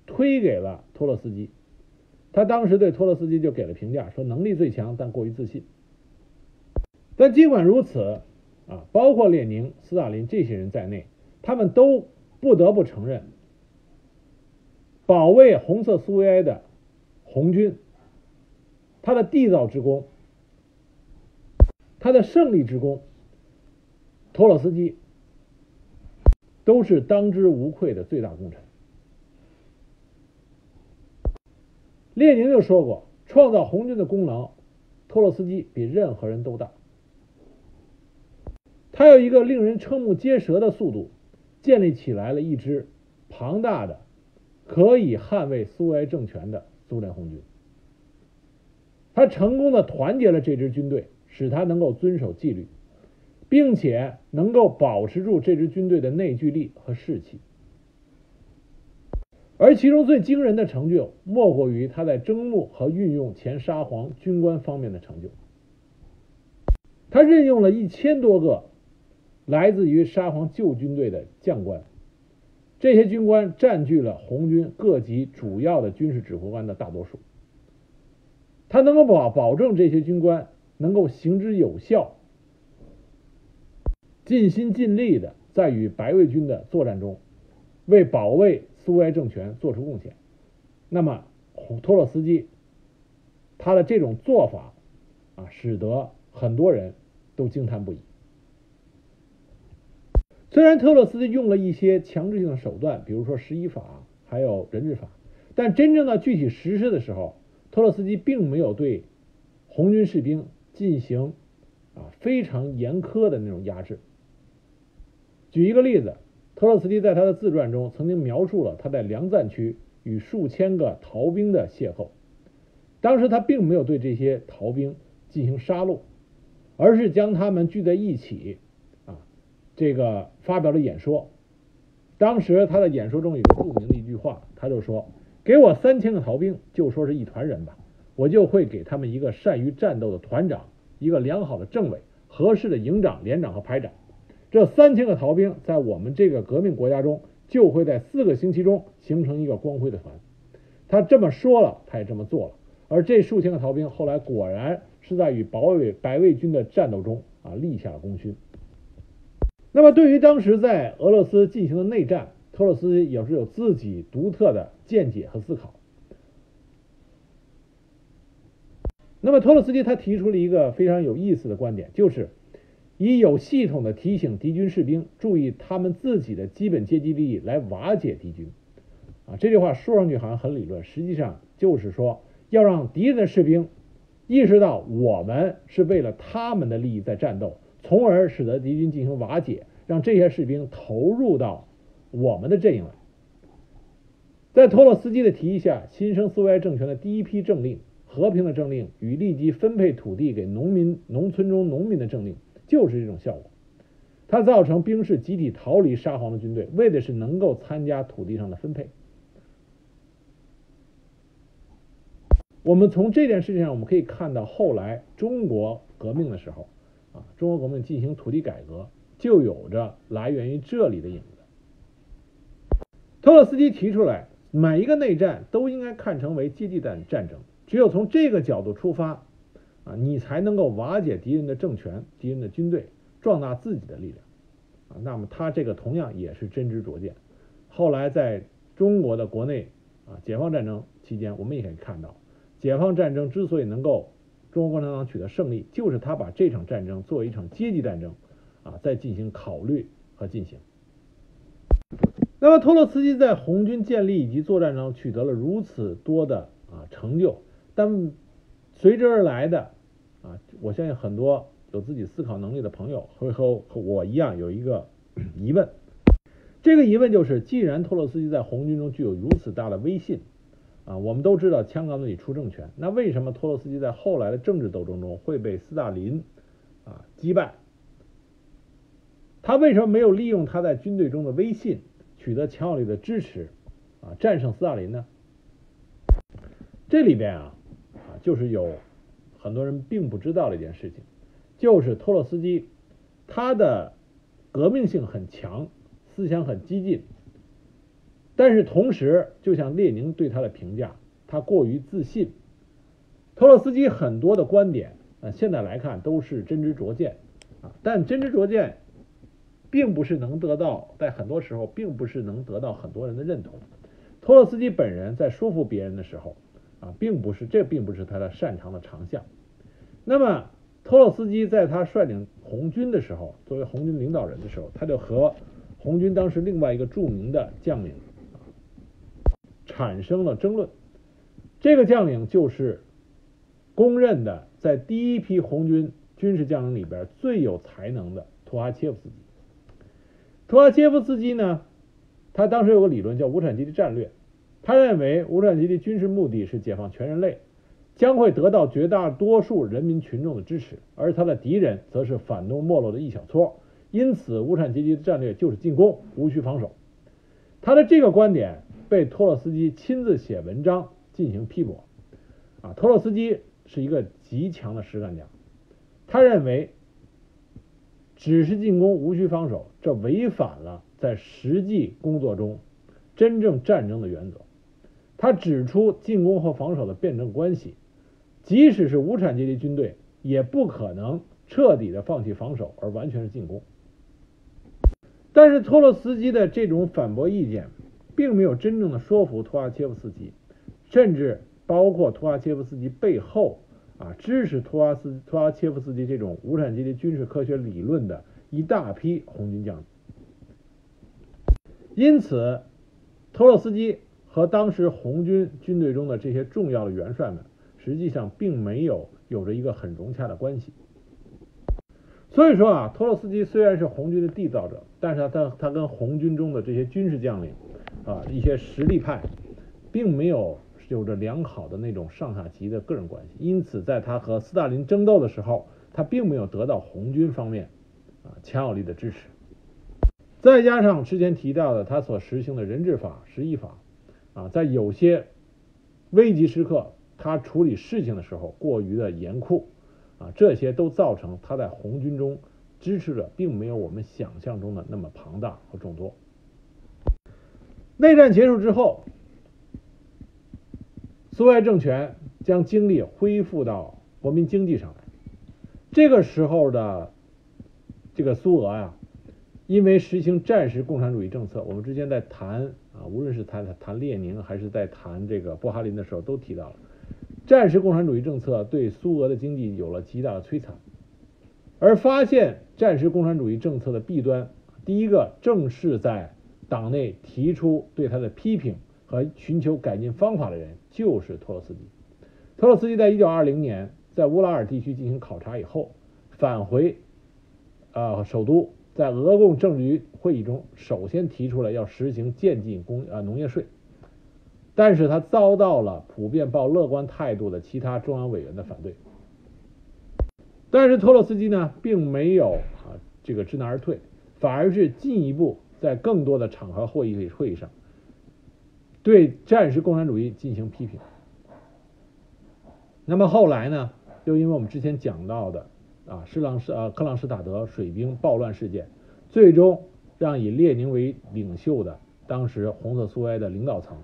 推给了托洛斯基，他当时对托洛斯基就给了评价，说能力最强，但过于自信。但尽管如此，啊，包括列宁、斯大林这些人在内，他们都不得不承认，保卫红色苏维埃的红军，他的缔造之功，他的胜利之功，托洛斯基。都是当之无愧的最大功臣。列宁就说过，创造红军的功劳，托洛斯基比任何人都大。他有一个令人瞠目结舌的速度，建立起来了一支庞大的、可以捍卫苏维埃政权的苏联红军。他成功的团结了这支军队，使他能够遵守纪律。并且能够保持住这支军队的内聚力和士气，而其中最惊人的成就，莫过于他在征募和运用前沙皇军官方面的成就。他任用了一千多个来自于沙皇旧军队的将官，这些军官占据了红军各级主要的军事指挥官的大多数。他能够保保证这些军官能够行之有效。尽心尽力的在与白卫军的作战中，为保卫苏维埃政权做出贡献。那么托洛斯基他的这种做法啊，使得很多人都惊叹不已。虽然特洛斯基用了一些强制性的手段，比如说十一法，还有人质法，但真正的具体实施的时候，特洛斯基并没有对红军士兵进行啊非常严苛的那种压制。举一个例子，特洛茨基在他的自传中曾经描述了他在梁赞区与数千个逃兵的邂逅。当时他并没有对这些逃兵进行杀戮，而是将他们聚在一起。啊这个发表了演说，当时他的演说中有著名的一句话，他就说：“给我三千个逃兵，就说是一团人吧，我就会给他们一个善于战斗的团长，一个良好的政委，合适的营长、连长和排长。这三千个逃兵在我们这个革命国家中，就会在四个星期中形成一个光辉的团。”他这么说了，他也这么做了。而这数千个逃兵后来果然是在与保卫白卫军的战斗中啊立下了功勋。那么，对于当时在俄罗斯进行的内战，托洛斯基也是有自己独特的见解和思考。那么，托洛斯基他提出了一个非常有意思的观点，就是以有系统的提醒敌军士兵注意他们自己的基本阶级利益来瓦解敌军。啊，这句话说上去好像很理论，实际上就是说要让敌人的士兵意识到我们是为了他们的利益在战斗。从而使得敌军进行瓦解，让这些士兵投入到我们的阵营来。在托洛斯基的提议下，新生苏维埃政权的第一批政令——和平的政令与立即分配土地给农民、农村中农民的政令，就是这种效果。它造成兵士集体逃离沙皇的军队，为的是能够参加土地上的分配。我们从这件事情上，我们可以看到，后来中国革命的时候。啊，中国革命进行土地改革，就有着来源于这里的影子。托洛斯基提出来，每一个内战都应该看成为阶级战战争，只有从这个角度出发，啊，你才能够瓦解敌人的政权、敌人的军队，壮大自己的力量。啊，那么他这个同样也是真知灼见。后来在中国的国内啊，解放战争期间，我们也可以看到，解放战争之所以能够。中国共产党取得胜利，就是他把这场战争作为一场阶级战争，啊，在进行考虑和进行。那么托洛茨基在红军建立以及作战中取得了如此多的啊成就，但随之而来的啊，我相信很多有自己思考能力的朋友会和和我一样有一个 疑问，这个疑问就是：既然托洛斯基在红军中具有如此大的威信，啊，我们都知道枪杆子里出政权。那为什么托洛斯基在后来的政治斗争中会被斯大林啊击败？他为什么没有利用他在军队中的威信，取得强有力的支持，啊，战胜斯大林呢？这里边啊，就是有很多人并不知道的一件事情，就是托洛斯基他的革命性很强，思想很激进。但是同时，就像列宁对他的评价，他过于自信。托洛斯基很多的观点，呃，现在来看都是真知灼见啊，但真知灼见，并不是能得到，在很多时候并不是能得到很多人的认同。托洛斯基本人在说服别人的时候，啊，并不是这并不是他的擅长的长项。那么，托洛斯基在他率领红军的时候，作为红军领导人的时候，他就和红军当时另外一个著名的将领。产生了争论。这个将领就是公认的在第一批红军军事将领里边最有才能的图哈切夫斯基。图哈切夫斯基呢，他当时有个理论叫无产阶级战略，他认为无产阶级军事目的是解放全人类，将会得到绝大多数人民群众的支持，而他的敌人则是反动没落的一小撮，因此无产阶级的战略就是进攻，无需防守。他的这个观点。被托洛斯基亲自写文章进行批驳，啊，托洛斯基是一个极强的实干家，他认为只是进攻无需防守，这违反了在实际工作中真正战争的原则。他指出进攻和防守的辩证关系，即使是无产阶级军队也不可能彻底的放弃防守而完全是进攻。但是托洛斯基的这种反驳意见。并没有真正的说服托阿切夫斯基，甚至包括图阿切夫斯基背后啊支持图阿斯图阿切夫斯基这种无产阶级军事科学理论的一大批红军将领。因此，托洛斯基和当时红军军队中的这些重要的元帅们，实际上并没有有着一个很融洽的关系。所以说啊，托洛斯基虽然是红军的缔造者，但是他他跟红军中的这些军事将领啊一些实力派，并没有有着良好的那种上下级的个人关系。因此，在他和斯大林争斗的时候，他并没有得到红军方面啊强有力的支持。再加上之前提到的他所实行的人质法、十一法啊，在有些危急时刻，他处理事情的时候过于的严酷。啊，这些都造成他在红军中支持者并没有我们想象中的那么庞大和众多。内战结束之后，苏维埃政权将精力恢复到国民经济上来。这个时候的这个苏俄呀，因为实行战时共产主义政策，我们之前在谈啊，无论是谈谈列宁还是在谈这个布哈林的时候，都提到了。战时共产主义政策对苏俄的经济有了极大的摧残，而发现战时共产主义政策的弊端，第一个正是在党内提出对他的批评和寻求改进方法的人，就是托洛斯基。托洛斯基在一九二零年在乌拉尔地区进行考察以后，返回啊首都，在俄共政治局会议中，首先提出了要实行渐进工啊农业税。但是他遭到了普遍抱乐观态度的其他中央委员的反对。但是托洛斯基呢，并没有啊这个知难而退，反而是进一步在更多的场合会议会议上，对战时共产主义进行批评。那么后来呢，又因为我们之前讲到的啊施朗施呃克朗施塔德水兵暴乱事件，最终让以列宁为领袖的当时红色苏维埃的领导层。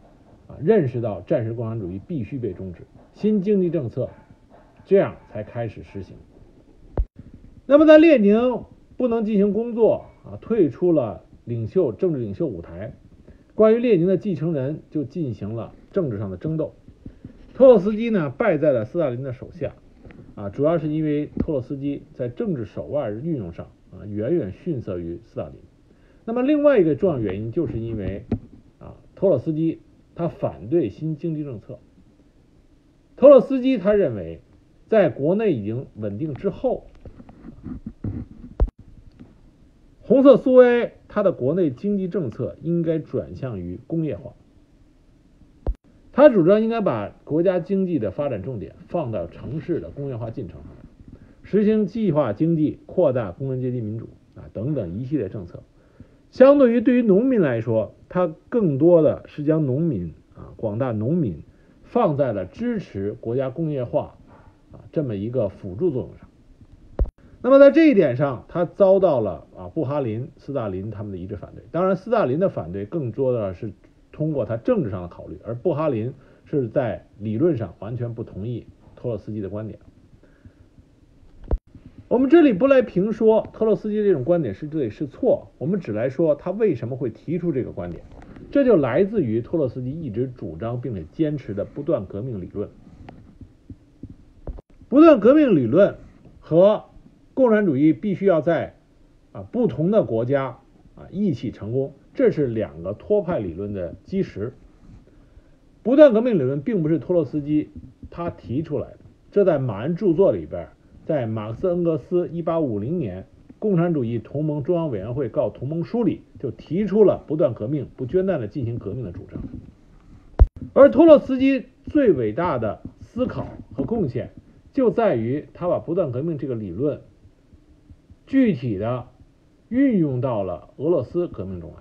啊认识到战时共产主义必须被终止，新经济政策这样才开始实行。那么，在列宁不能进行工作啊，退出了领袖政治领袖舞台，关于列宁的继承人就进行了政治上的争斗。托洛斯基呢败在了斯大林的手下啊，主要是因为托洛斯基在政治手腕运用上啊远远逊色于斯大林。那么，另外一个重要原因就是因为啊托洛斯基。他反对新经济政策。托洛斯基他认为，在国内已经稳定之后，红色苏维埃它的国内经济政策应该转向于工业化。他主张应该把国家经济的发展重点放到城市的工业化进程上，实行计划经济、扩大工人阶级民主啊等等一系列政策。相对于对于农民来说，他更多的是将农民啊广大农民放在了支持国家工业化啊这么一个辅助作用上。那么在这一点上，他遭到了啊布哈林、斯大林他们的一致反对。当然，斯大林的反对更多的是通过他政治上的考虑，而布哈林是在理论上完全不同意托洛斯基的观点。我们这里不来评说托洛斯基这种观点是对是错，我们只来说他为什么会提出这个观点。这就来自于托洛斯基一直主张并且坚持的不断革命理论。不断革命理论和共产主义必须要在啊不同的国家啊一起成功，这是两个托派理论的基石。不断革命理论并不是托洛斯基他提出来的，这在马恩著作里边。在马克思恩格斯一八五零年《共产主义同盟中央委员会告同盟书》里，就提出了不断革命、不间断的进行革命的主张。而托洛斯基最伟大的思考和贡献，就在于他把不断革命这个理论具体的运用到了俄罗斯革命中来。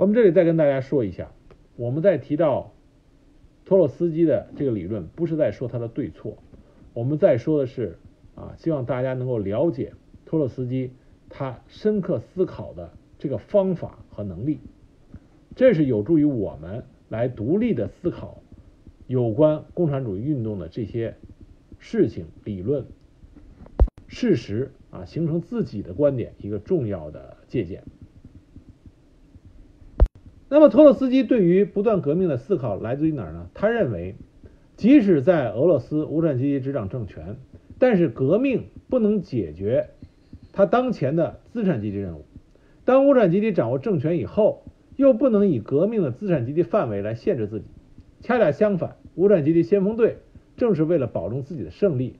我们这里再跟大家说一下，我们在提到托洛斯基的这个理论，不是在说他的对错。我们在说的是啊，希望大家能够了解托洛斯基他深刻思考的这个方法和能力，这是有助于我们来独立的思考有关共产主义运动的这些事情、理论、事实啊，形成自己的观点一个重要的借鉴。那么托洛斯基对于不断革命的思考来自于哪儿呢？他认为，即使在俄罗斯无产阶级执掌政权，但是革命不能解决他当前的资产阶级任务。当无产阶级掌握政权以后，又不能以革命的资产阶级范围来限制自己。恰恰相反，无产阶级先锋队正是为了保证自己的胜利，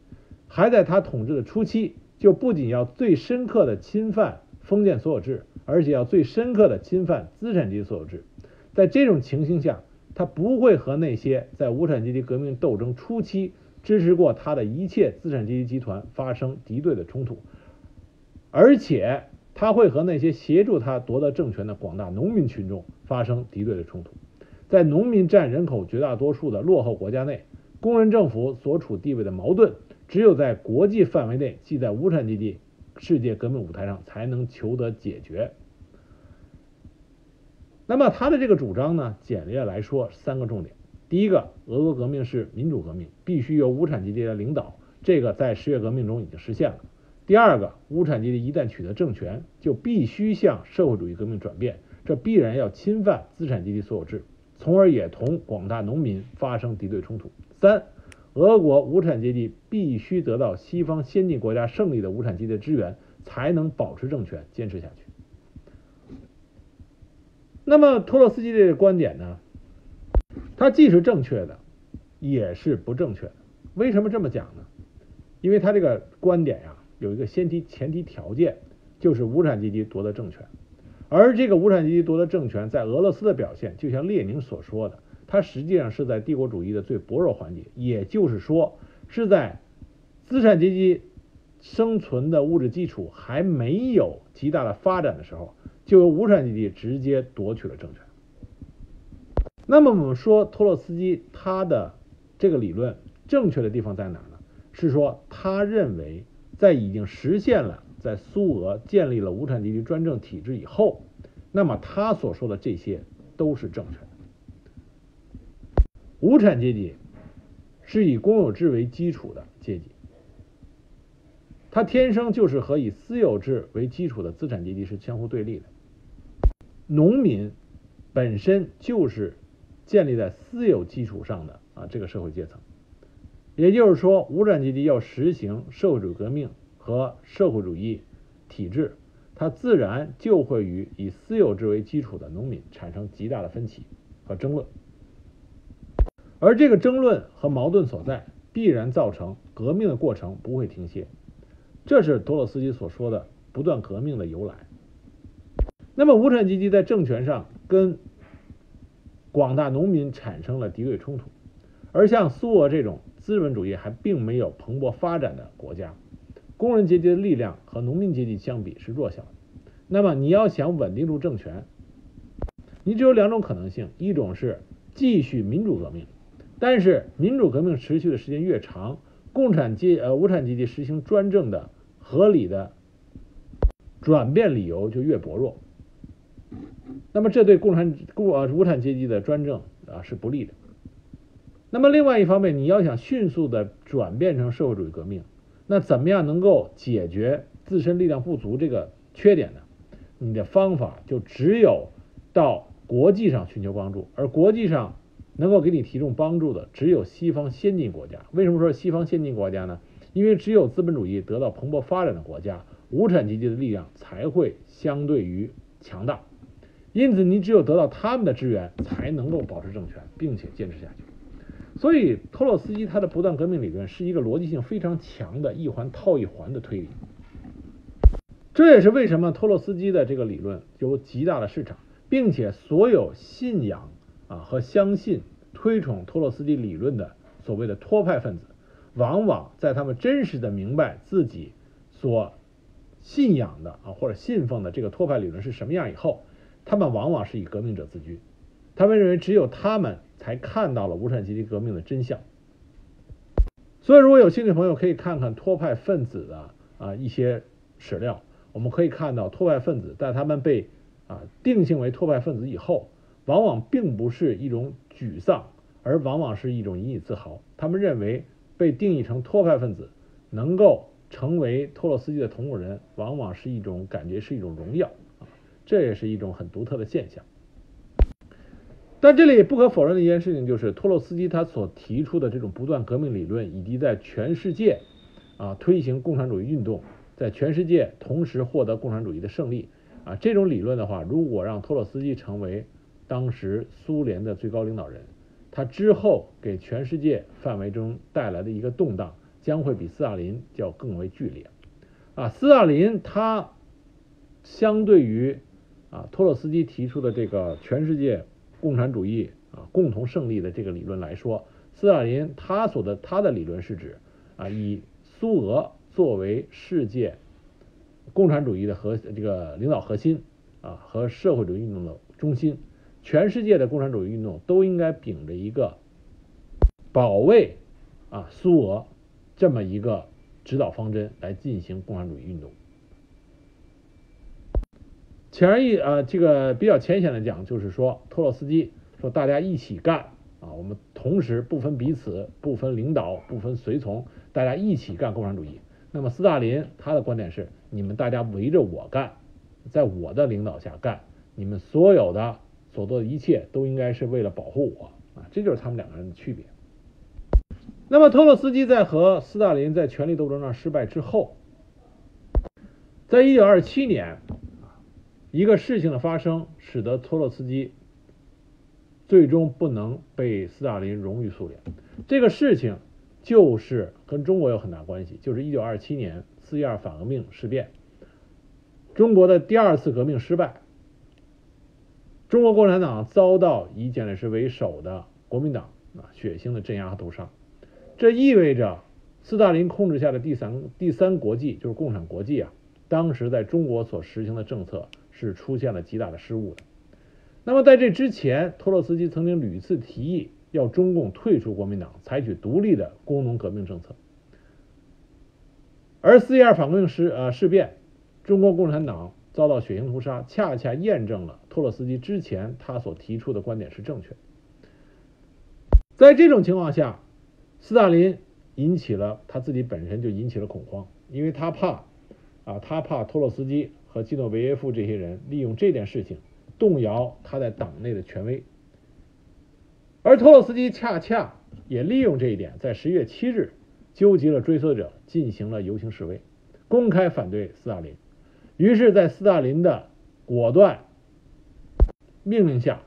还在他统治的初期，就不仅要最深刻的侵犯封建所有制。而且要最深刻的侵犯资产阶级所有制，在这种情形下，他不会和那些在无产阶级革命斗争初期支持过他的一切资产阶级集团发生敌对的冲突，而且他会和那些协助他夺得政权的广大农民群众发生敌对的冲突。在农民占人口绝大多数的落后国家内，工人政府所处地位的矛盾，只有在国际范围内，即在无产阶级世界革命舞台上才能求得解决。那么他的这个主张呢，简略来说三个重点：第一个，俄国革命是民主革命，必须由无产阶级来领导，这个在十月革命中已经实现了；第二个，无产阶级一旦取得政权，就必须向社会主义革命转变，这必然要侵犯资产阶级所有制，从而也同广大农民发生敌对冲突；三，俄国无产阶级必须得到西方先进国家胜利的无产阶级的支援，才能保持政权，坚持下去。那么托洛斯基这个观点呢，他既是正确的，也是不正确的。为什么这么讲呢？因为他这个观点呀，有一个先提前提条件，就是无产阶级夺得政权。而这个无产阶级夺得政权，在俄罗斯的表现，就像列宁所说的，它实际上是在帝国主义的最薄弱环节，也就是说，是在资产阶级生存的物质基础还没有极大的发展的时候。就由无产阶级直接夺取了政权。那么我们说托洛斯基他的这个理论正确的地方在哪呢？是说他认为在已经实现了在苏俄建立了无产阶级专政体制以后，那么他所说的这些都是正确的。无产阶级是以公有制为基础的阶级，它天生就是和以私有制为基础的资产阶级是相互对立的。农民本身就是建立在私有基础上的啊，这个社会阶层，也就是说，无产阶级要实行社会主义革命和社会主义体制，它自然就会与以私有制为基础的农民产生极大的分歧和争论，而这个争论和矛盾所在，必然造成革命的过程不会停歇，这是托洛斯基所说的不断革命的由来。那么，无产阶级在政权上跟广大农民产生了敌对冲突，而像苏俄这种资本主义还并没有蓬勃发展的国家，工人阶级的力量和农民阶级相比是弱小的。那么，你要想稳定住政权，你只有两种可能性：一种是继续民主革命，但是民主革命持续的时间越长，共产阶呃无产阶级实行专政的合理的转变理由就越薄弱。那么这对共产共呃无产阶级的专政啊是不利的。那么另外一方面，你要想迅速的转变成社会主义革命，那怎么样能够解决自身力量不足这个缺点呢？你的方法就只有到国际上寻求帮助，而国际上能够给你提供帮助的只有西方先进国家。为什么说西方先进国家呢？因为只有资本主义得到蓬勃发展的国家，无产阶级的力量才会相对于强大。因此，你只有得到他们的支援，才能够保持政权，并且坚持下去。所以，托洛斯基他的不断革命理论是一个逻辑性非常强的一环套一环的推理。这也是为什么托洛斯基的这个理论有极大的市场，并且所有信仰啊和相信、推崇托洛斯基理论的所谓的托派分子，往往在他们真实的明白自己所信仰的啊或者信奉的这个托派理论是什么样以后。他们往往是以革命者自居，他们认为只有他们才看到了无产阶级革命的真相。所以，如果有兴趣朋友可以看看托派分子的啊一些史料，我们可以看到托派分子在他们被啊定性为托派分子以后，往往并不是一种沮丧，而往往是一种引以自豪。他们认为被定义成托派分子，能够成为托洛斯基的同路人，往往是一种感觉，是一种荣耀啊。这也是一种很独特的现象。但这里不可否认的一件事情就是，托洛斯基他所提出的这种不断革命理论，以及在全世界啊推行共产主义运动，在全世界同时获得共产主义的胜利啊，这种理论的话，如果让托洛斯基成为当时苏联的最高领导人，他之后给全世界范围中带来的一个动荡，将会比斯大林要更为剧烈啊。斯大林他相对于啊托洛斯基提出的这个全世界。共产主义啊，共同胜利的这个理论来说，斯大林他所的他的理论是指啊，以苏俄作为世界共产主义的核这个领导核心啊和社会主义运动的中心，全世界的共产主义运动都应该秉着一个保卫啊苏俄这么一个指导方针来进行共产主义运动。显而易啊，这个比较浅显的讲，就是说托洛斯基说大家一起干啊，我们同时不分彼此，不分领导，不分随从，大家一起干共产主义。那么斯大林他的观点是，你们大家围着我干，在我的领导下干，你们所有的所做的一切都应该是为了保护我啊，这就是他们两个人的区别。那么托洛斯基在和斯大林在权力斗争上失败之后，在一九二七年。一个事情的发生，使得托洛斯基最终不能被斯大林融于苏联。这个事情就是跟中国有很大关系，就是一九二七年四一二反革命事变，中国的第二次革命失败，中国共产党遭到以蒋介石为首的国民党啊血腥的镇压和屠杀。这意味着斯大林控制下的第三第三国际，就是共产国际啊，当时在中国所实行的政策。是出现了极大的失误的。那么在这之前，托洛斯基曾经屡次提议要中共退出国民党，采取独立的工农革命政策。而四一二反革命事呃事变，中国共产党遭到血腥屠杀，恰恰验证了托洛斯基之前他所提出的观点是正确。在这种情况下，斯大林引起了他自己本身就引起了恐慌，因为他怕啊，他怕托洛斯基。和基诺维耶夫这些人利用这件事情动摇他在党内的权威，而托洛斯基恰恰也利用这一点，在十一月七日纠集了追随者进行了游行示威，公开反对斯大林。于是，在斯大林的果断命令下，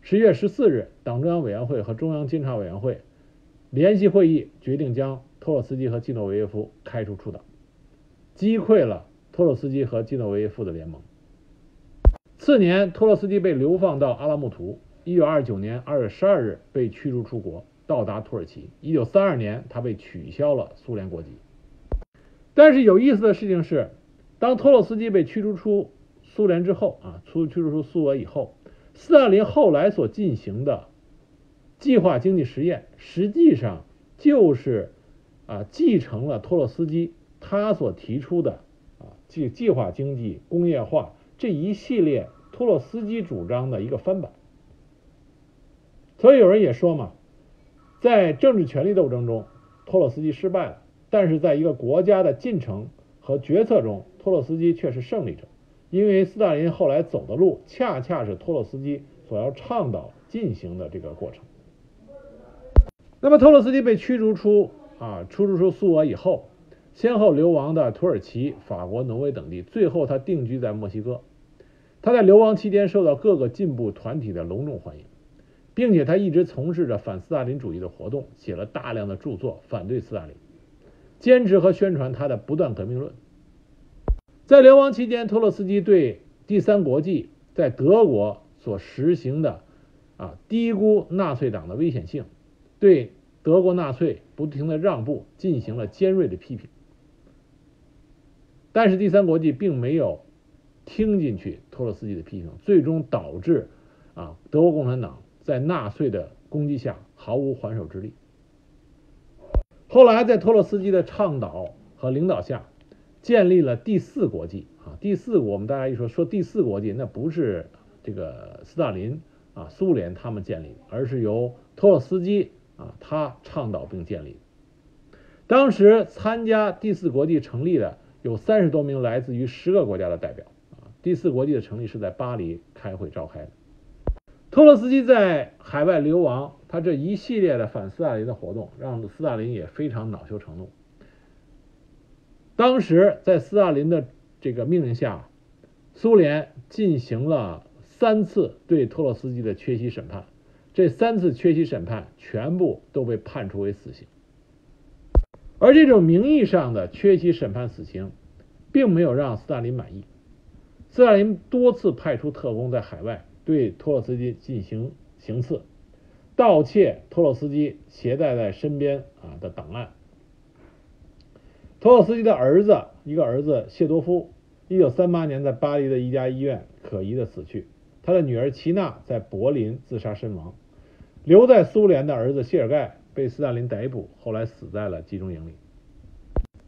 十月十四日，党中央委员会和中央监察委员会联席会议决定将托洛斯基和季诺维耶夫开除出党，击溃了。托洛斯基和季诺维耶夫的联盟。次年，托洛斯基被流放到阿拉木图。一九二九年二月十二日被驱逐出国，到达土耳其。一九三二年，他被取消了苏联国籍。但是有意思的事情是，当托洛斯基被驱逐出苏联之后啊，出驱逐出苏俄以后，斯大林后来所进行的计划经济实验，实际上就是啊继承了托洛斯基他所提出的啊。计计划经济、工业化这一系列托洛斯基主张的一个翻版，所以有人也说嘛，在政治权力斗争中，托洛斯基失败了，但是在一个国家的进程和决策中，托洛斯基却是胜利者，因为斯大林后来走的路，恰恰是托洛斯基所要倡导进行的这个过程。那么托洛斯基被驱逐出啊，驱逐出苏俄以后。先后流亡的土耳其、法国、挪威等地，最后他定居在墨西哥。他在流亡期间受到各个进步团体的隆重欢迎，并且他一直从事着反斯大林主义的活动，写了大量的著作反对斯大林，坚持和宣传他的不断革命论。在流亡期间，托洛斯基对第三国际在德国所实行的啊低估纳粹党的危险性，对德国纳粹不停的让步进行了尖锐的批评。但是第三国际并没有听进去托洛斯基的批评，最终导致啊德国共产党在纳粹的攻击下毫无还手之力。后来在托洛斯基的倡导和领导下，建立了第四国际啊第四，我们大家一说说第四国际，那不是这个斯大林啊苏联他们建立，而是由托洛斯基啊他倡导并建立。当时参加第四国际成立的。有三十多名来自于十个国家的代表啊。第四国际的成立是在巴黎开会召开的。托洛斯基在海外流亡，他这一系列的反斯大林的活动，让斯大林也非常恼羞成怒。当时在斯大林的这个命令下，苏联进行了三次对托洛斯基的缺席审判，这三次缺席审判全部都被判处为死刑。而这种名义上的缺席审判死刑，并没有让斯大林满意。斯大林多次派出特工在海外对托洛斯基进行行刺，盗窃托洛斯基携带在身边啊的档案。托洛斯基的儿子，一个儿子谢多夫，一九三八年在巴黎的一家医院可疑的死去。他的女儿齐娜在柏林自杀身亡。留在苏联的儿子谢尔盖。被斯大林逮捕，后来死在了集中营里。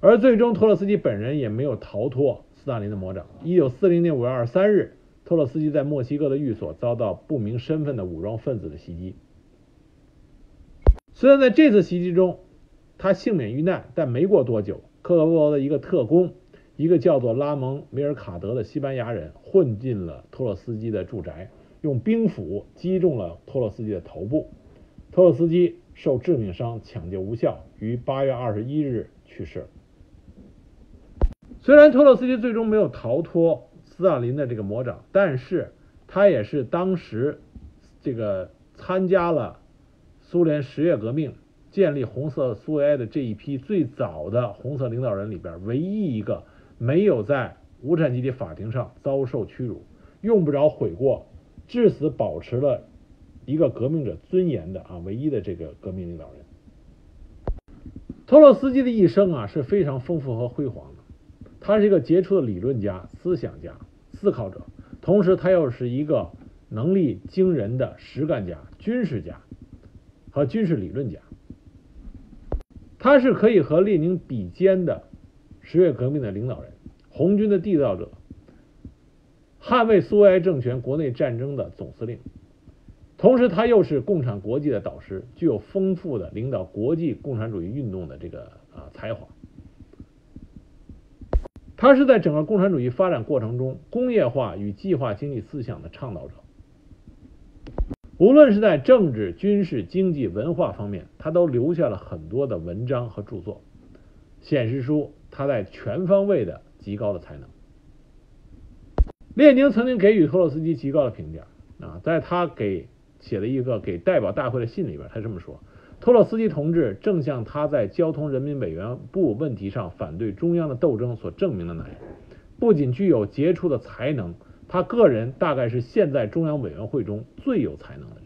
而最终，托洛斯基本人也没有逃脱斯大林的魔掌。一九四零年五月二十三日，托洛斯基在墨西哥的寓所遭到不明身份的武装分子的袭击。虽然在这次袭击中他幸免遇难，但没过多久，克格勃的一个特工，一个叫做拉蒙·米尔卡德的西班牙人，混进了托洛斯基的住宅，用兵斧击中了托洛斯基的头部。托洛斯基。受致命伤，抢救无效，于八月二十一日去世。虽然托洛斯基最终没有逃脱斯大林的这个魔掌，但是他也是当时这个参加了苏联十月革命、建立红色苏维埃的这一批最早的红色领导人里边唯一一个没有在无产阶级法庭上遭受屈辱、用不着悔过、至死保持了。一个革命者尊严的啊，唯一的这个革命领导人，托洛斯基的一生啊是非常丰富和辉煌的。他是一个杰出的理论家、思想家、思考者，同时他又是一个能力惊人的实干家、军事家和军事理论家。他是可以和列宁比肩的十月革命的领导人、红军的缔造者、捍卫苏维埃政权国内战争的总司令。同时，他又是共产国际的导师，具有丰富的领导国际共产主义运动的这个啊才华。他是在整个共产主义发展过程中工业化与计划经济思想的倡导者。无论是在政治、军事、经济、文化方面，他都留下了很多的文章和著作，显示出他在全方位的极高的才能。列宁曾经给予托洛斯基极高的评价啊，在他给。写了一个给代表大会的信里边，他这么说：托洛斯基同志正像他在交通人民委员部问题上反对中央的斗争所证明的那样，不仅具有杰出的才能，他个人大概是现在中央委员会中最有才能的人。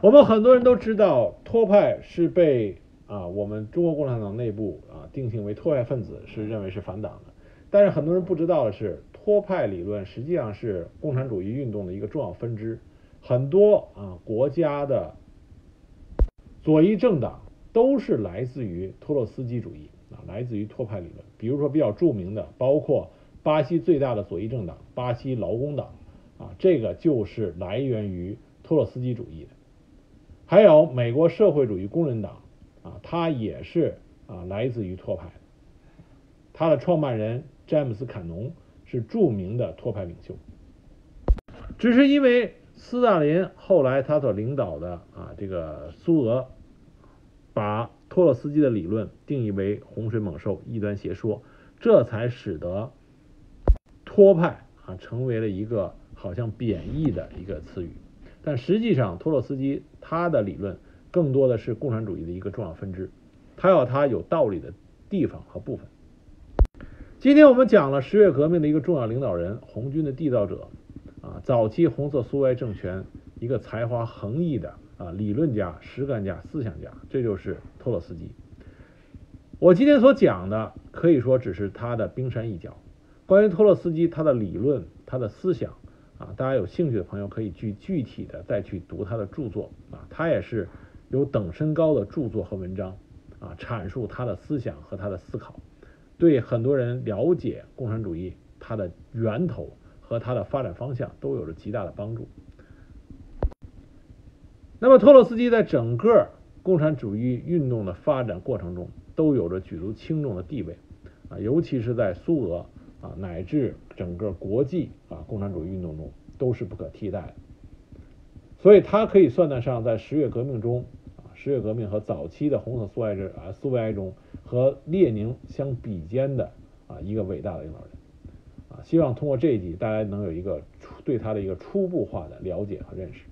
我们很多人都知道，托派是被啊我们中国共产党内部啊定性为托派分子，是认为是反党的。但是很多人不知道的是，托派理论实际上是共产主义运动的一个重要分支。很多啊国家的左翼政党都是来自于托洛斯基主义啊，来自于托派理论。比如说比较著名的，包括巴西最大的左翼政党巴西劳工党啊，这个就是来源于托洛斯基主义的。还有美国社会主义工人党啊，它也是啊来自于托派。它的创办人詹姆斯坎农是著名的托派领袖，只是因为。斯大林后来他所领导的啊这个苏俄，把托洛斯基的理论定义为洪水猛兽、异端邪说，这才使得托派啊成为了一个好像贬义的一个词语。但实际上，托洛斯基他的理论更多的是共产主义的一个重要分支，他有他有道理的地方和部分。今天我们讲了十月革命的一个重要领导人，红军的缔造者。啊，早期红色苏维埃政权一个才华横溢的啊理论家、实干家、思想家，这就是托洛斯基。我今天所讲的可以说只是他的冰山一角。关于托洛斯基他的理论、他的思想啊，大家有兴趣的朋友可以去具体的再去读他的著作啊，他也是有等身高的著作和文章啊，阐述他的思想和他的思考，对很多人了解共产主义它的源头。和它的发展方向都有着极大的帮助。那么，托洛斯基在整个共产主义运动的发展过程中都有着举足轻重的地位啊，尤其是在苏俄啊乃至整个国际啊共产主义运动中都是不可替代的。所以他可以算得上在十月革命中啊，十月革命和早期的红色苏维埃啊苏维埃中和列宁相比肩的啊一个伟大的领导人啊。希望通过这一集，大家能有一个对他的一个初步化的了解和认识。